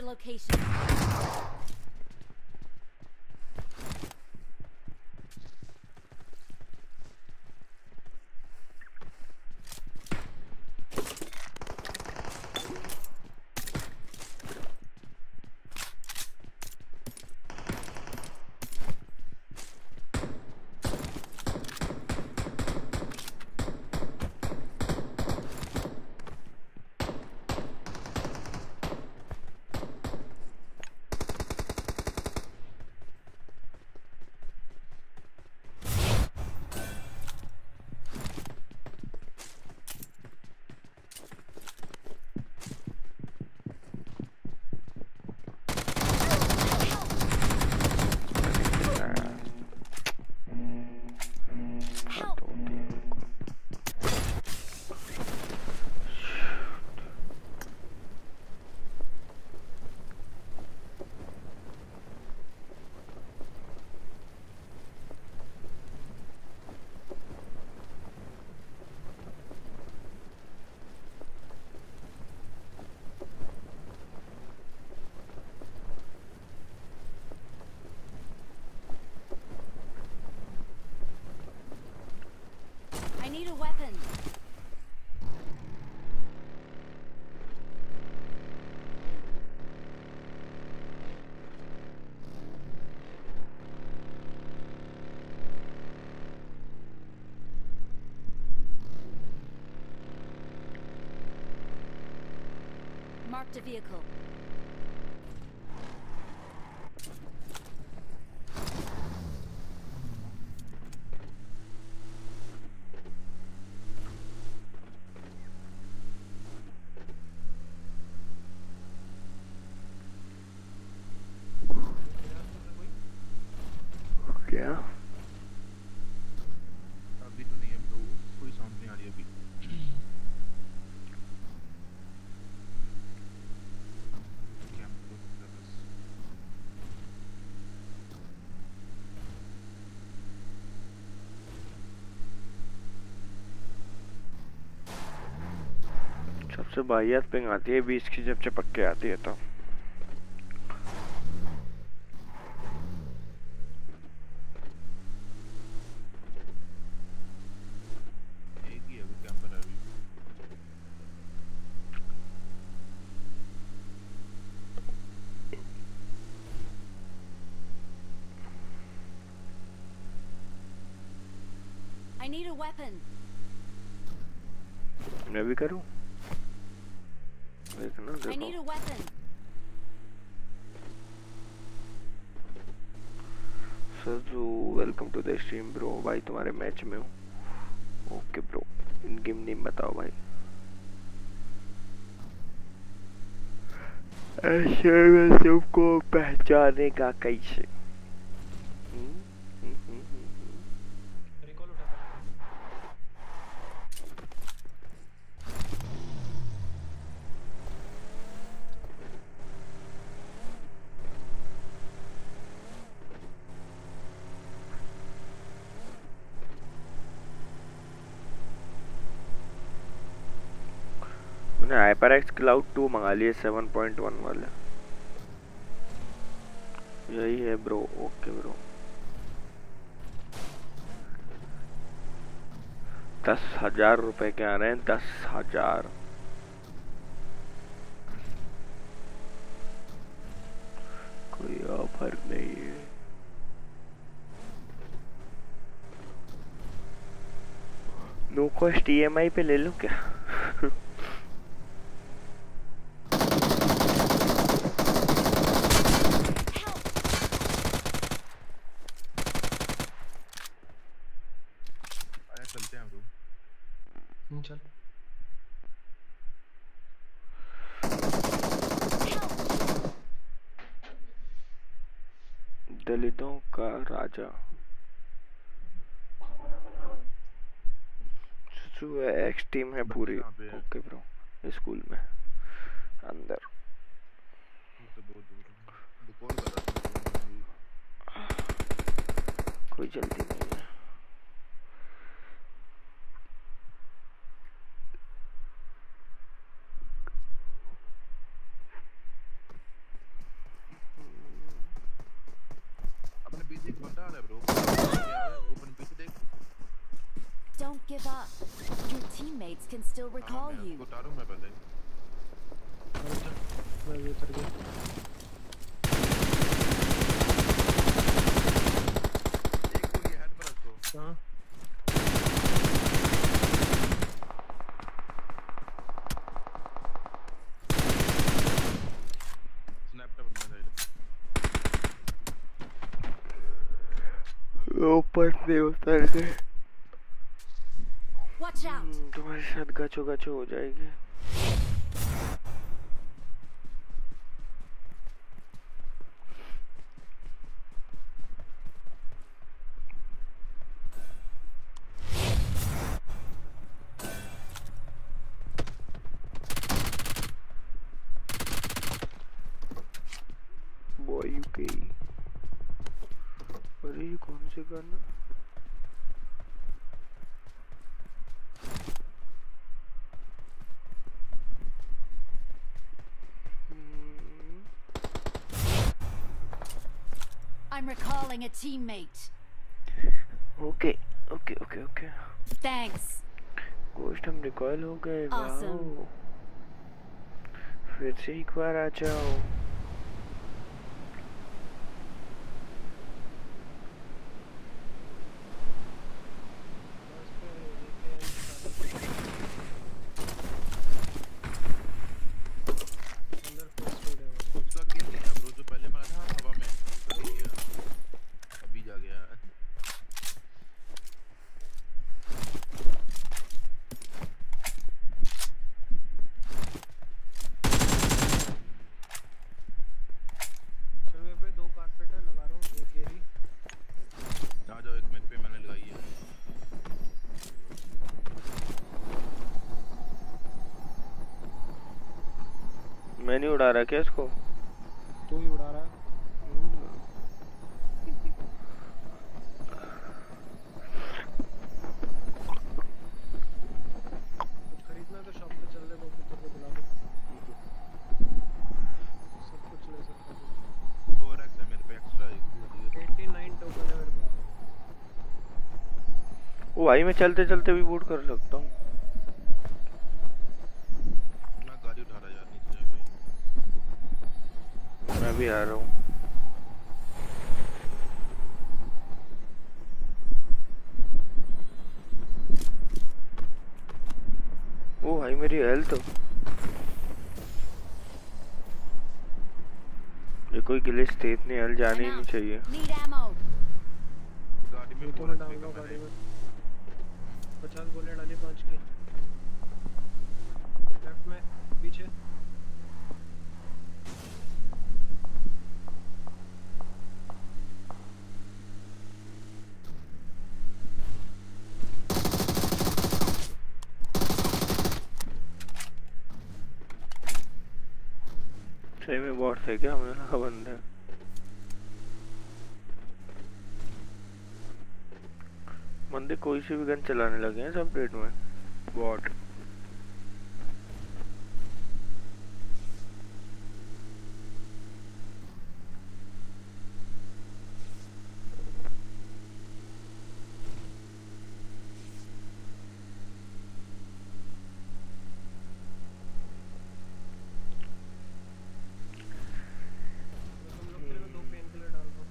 Marked location. Marked a vehicle. सबसे बाहियात पिंग आती है, बीस की जब चपक के आती है तो I need a weapon. मैं भी करूँ देखना I need देखो a weapon. Saju welcome to the stream bro भाई तुम्हारे मैच में हूँ। Okay bro in game name बताओ भाई। ऐसे में सबको पहचाने का कैसे हम्म, हम्म, हम्म, हम्म। रिकॉल उठा HyperX Cloud 2 मंगा लिए 7.1 वाले। यही है ब्रो ओके ब्रो दस हज़ार रुपए के आ रहे हैं, दस हज़ार। कोई ऑफ़र नहीं है। नो कॉस्ट ईएमआई पे ले लो क्या आया चलते हैं ब्रो हम्म, चल दलितों राजा एक्स टीम है पूरी? ओके ब्रो स्कूल में। अंदर। तो अभी कोई जल्दी नहीं है अपने पीछे एक बंदा आ रहा है ब्रो ओपन पीछे देख Don't give up. Your teammates can still recall मैं you. उसको उतारूं मैं पहले मैं भी उतर गया एक को ये हेड पर रखो कहाँ ऊपर से उतर गए Watch out. साथ गचो गचो हो जाएगी। Recalling a teammate. Okay okay okay okay Thanks. गोश्त हम रिकॉल हो गए Awesome. वाओ फिर से एक बार आ जाओ उड़ा रहा क्या इसको? तू ही उड़ा रहा है। खरीदना तो शॉप पे चल ले वो पुत्र को बुला दो। सब कुछ ले सकता है। 4x है मेरे पे एक्स्ट्रा है। 89 टोकन है मेरे पास। ओ भाई मैं चलते चलते भी बूट कर सकता हूँ मैं गाड़ी उठा रहा यार नीचे भी आ रहा हूँ। ओ भाई मेरी हेल्थ ये कोई गिलिच थे इतनी हेल्थ जानी ही नहीं चाहिए। गाड़ी में तो मैं डाल गाड़ी में। पचास गोलियाँ डाली पाँच की लेफ़्ट में पीछे थे क्या? मेरा बंदे बंदे कोई सी भी गन चलाने लगे हैं सब डेट में? बॉट तुम लोग के लिए मैं दो पेन किलर डाल रहा हूँ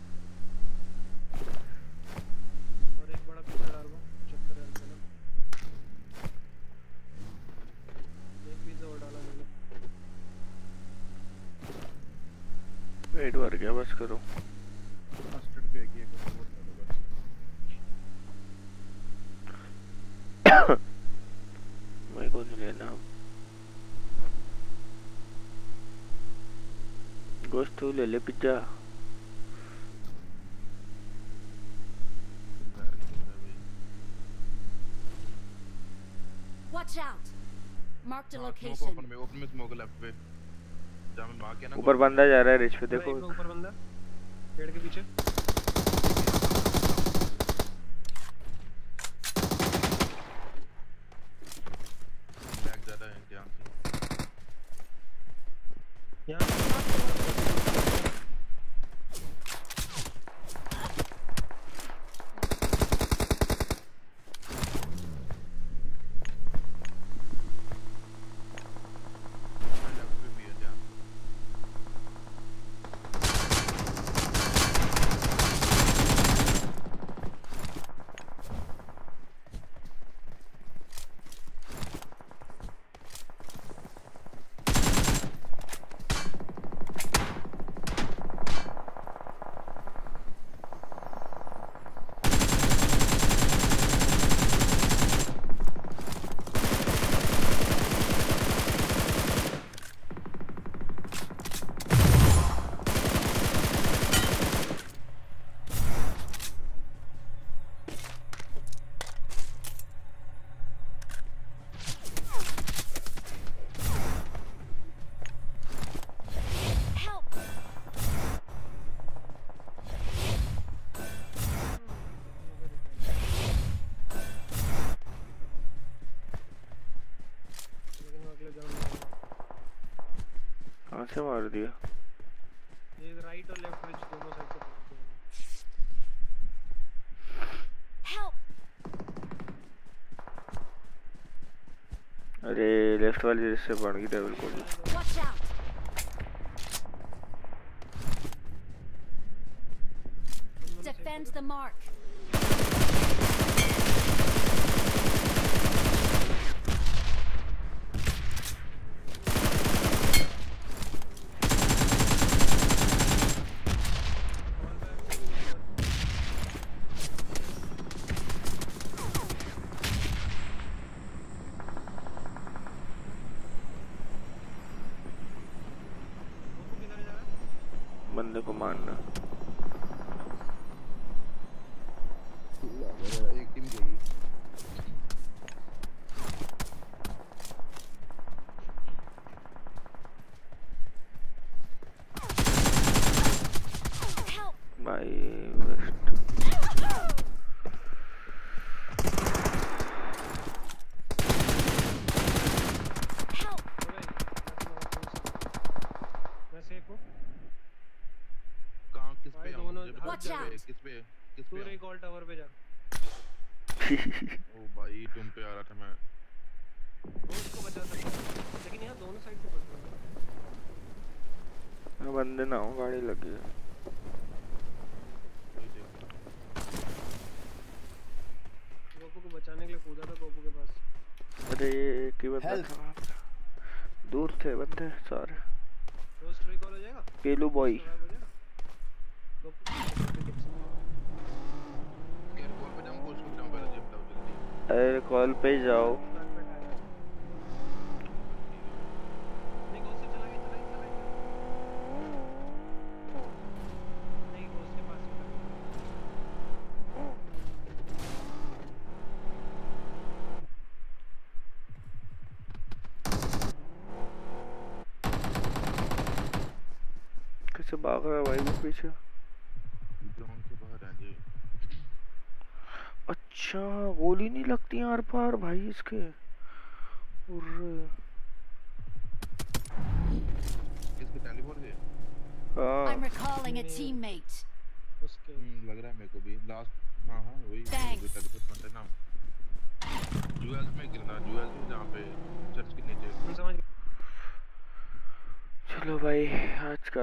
और एक बड़ा पिज्जा डाल रहा हूँ चक्कर हेल्थ ना एक पिज्जा और डाला मैंने वेट भर गया बस करो मस्टर्ड पे एक एक और डालो बस मेरे को नहीं लेना गोश्त तू ले ले pizza Watch out. Marked a हाँ, location. open में ओपन में स्मोक लेफ़्ट पे। जहाँ मैं मार के ना ऊपर बंदा जा रहा है रिच पे देखो। देखो ऊपर बंदा। पेड़ के पीछे बैग ज़्यादा है ध्यान से यहाँ लेफ़्ट पे भी है ध्यान Help. लेकिन मैं अगले ग्राउंड में कहाँ से मार दिया। ये राइट और लेफ़्ट ब्रिज दोनों साइड से. अरे लेफ़्ट वाली से पड़ गई डेविल को Watch out. Defend the mark. बंदे को मारना एक टीम गई किस तू पे एक और टावर पे जा ओ भाई तुम पे आ रहा था मैं वो उसको बचा सकता है लेकिन यहाँ दोनों साइड से पड़ रहा है बंदे ना हो गाड़ी लगी है गोपू को बचाने के लिए कूदा था गोपू के पास अरे एक ही बंदा था वहाँ पे दूर थे बंदे सारे रोस्ट रिकॉल हो जाएगा पेलू बॉय survive हो जाएगा गोपू यार कॉल पे जाऊँ कोच को जाऊँ पहले जिम जाओ बॉय अरे कॉल पे जाओ नहीं गोस्ट से चला गया चला गया चला गया नहीं गोस्ट के पास ही था कैसे भाग रहा है भाई वो पीछे। जोन के बाहर है जी अच्छा गोली नहीं लगती आर पार भाई इसके। और इसके हाँ। I'm recalling a teammate.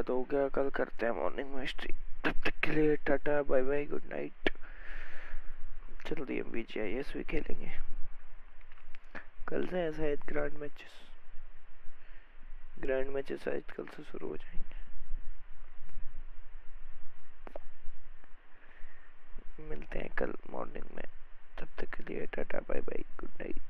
आज तो हो गया, कल करते हैं मॉर्निंग में स्ट्रीम तब तक के लिए tata bye bye good night जल्दी हम बी जी भी खेलेंगे। कल से है शायद ग्रैंड मैचेस ग्रैंड मैचेस शायद कल से शुरू हो जाएँगे। मिलते हैं कल मॉर्निंग में। तब तक के लिए tata bye bye good night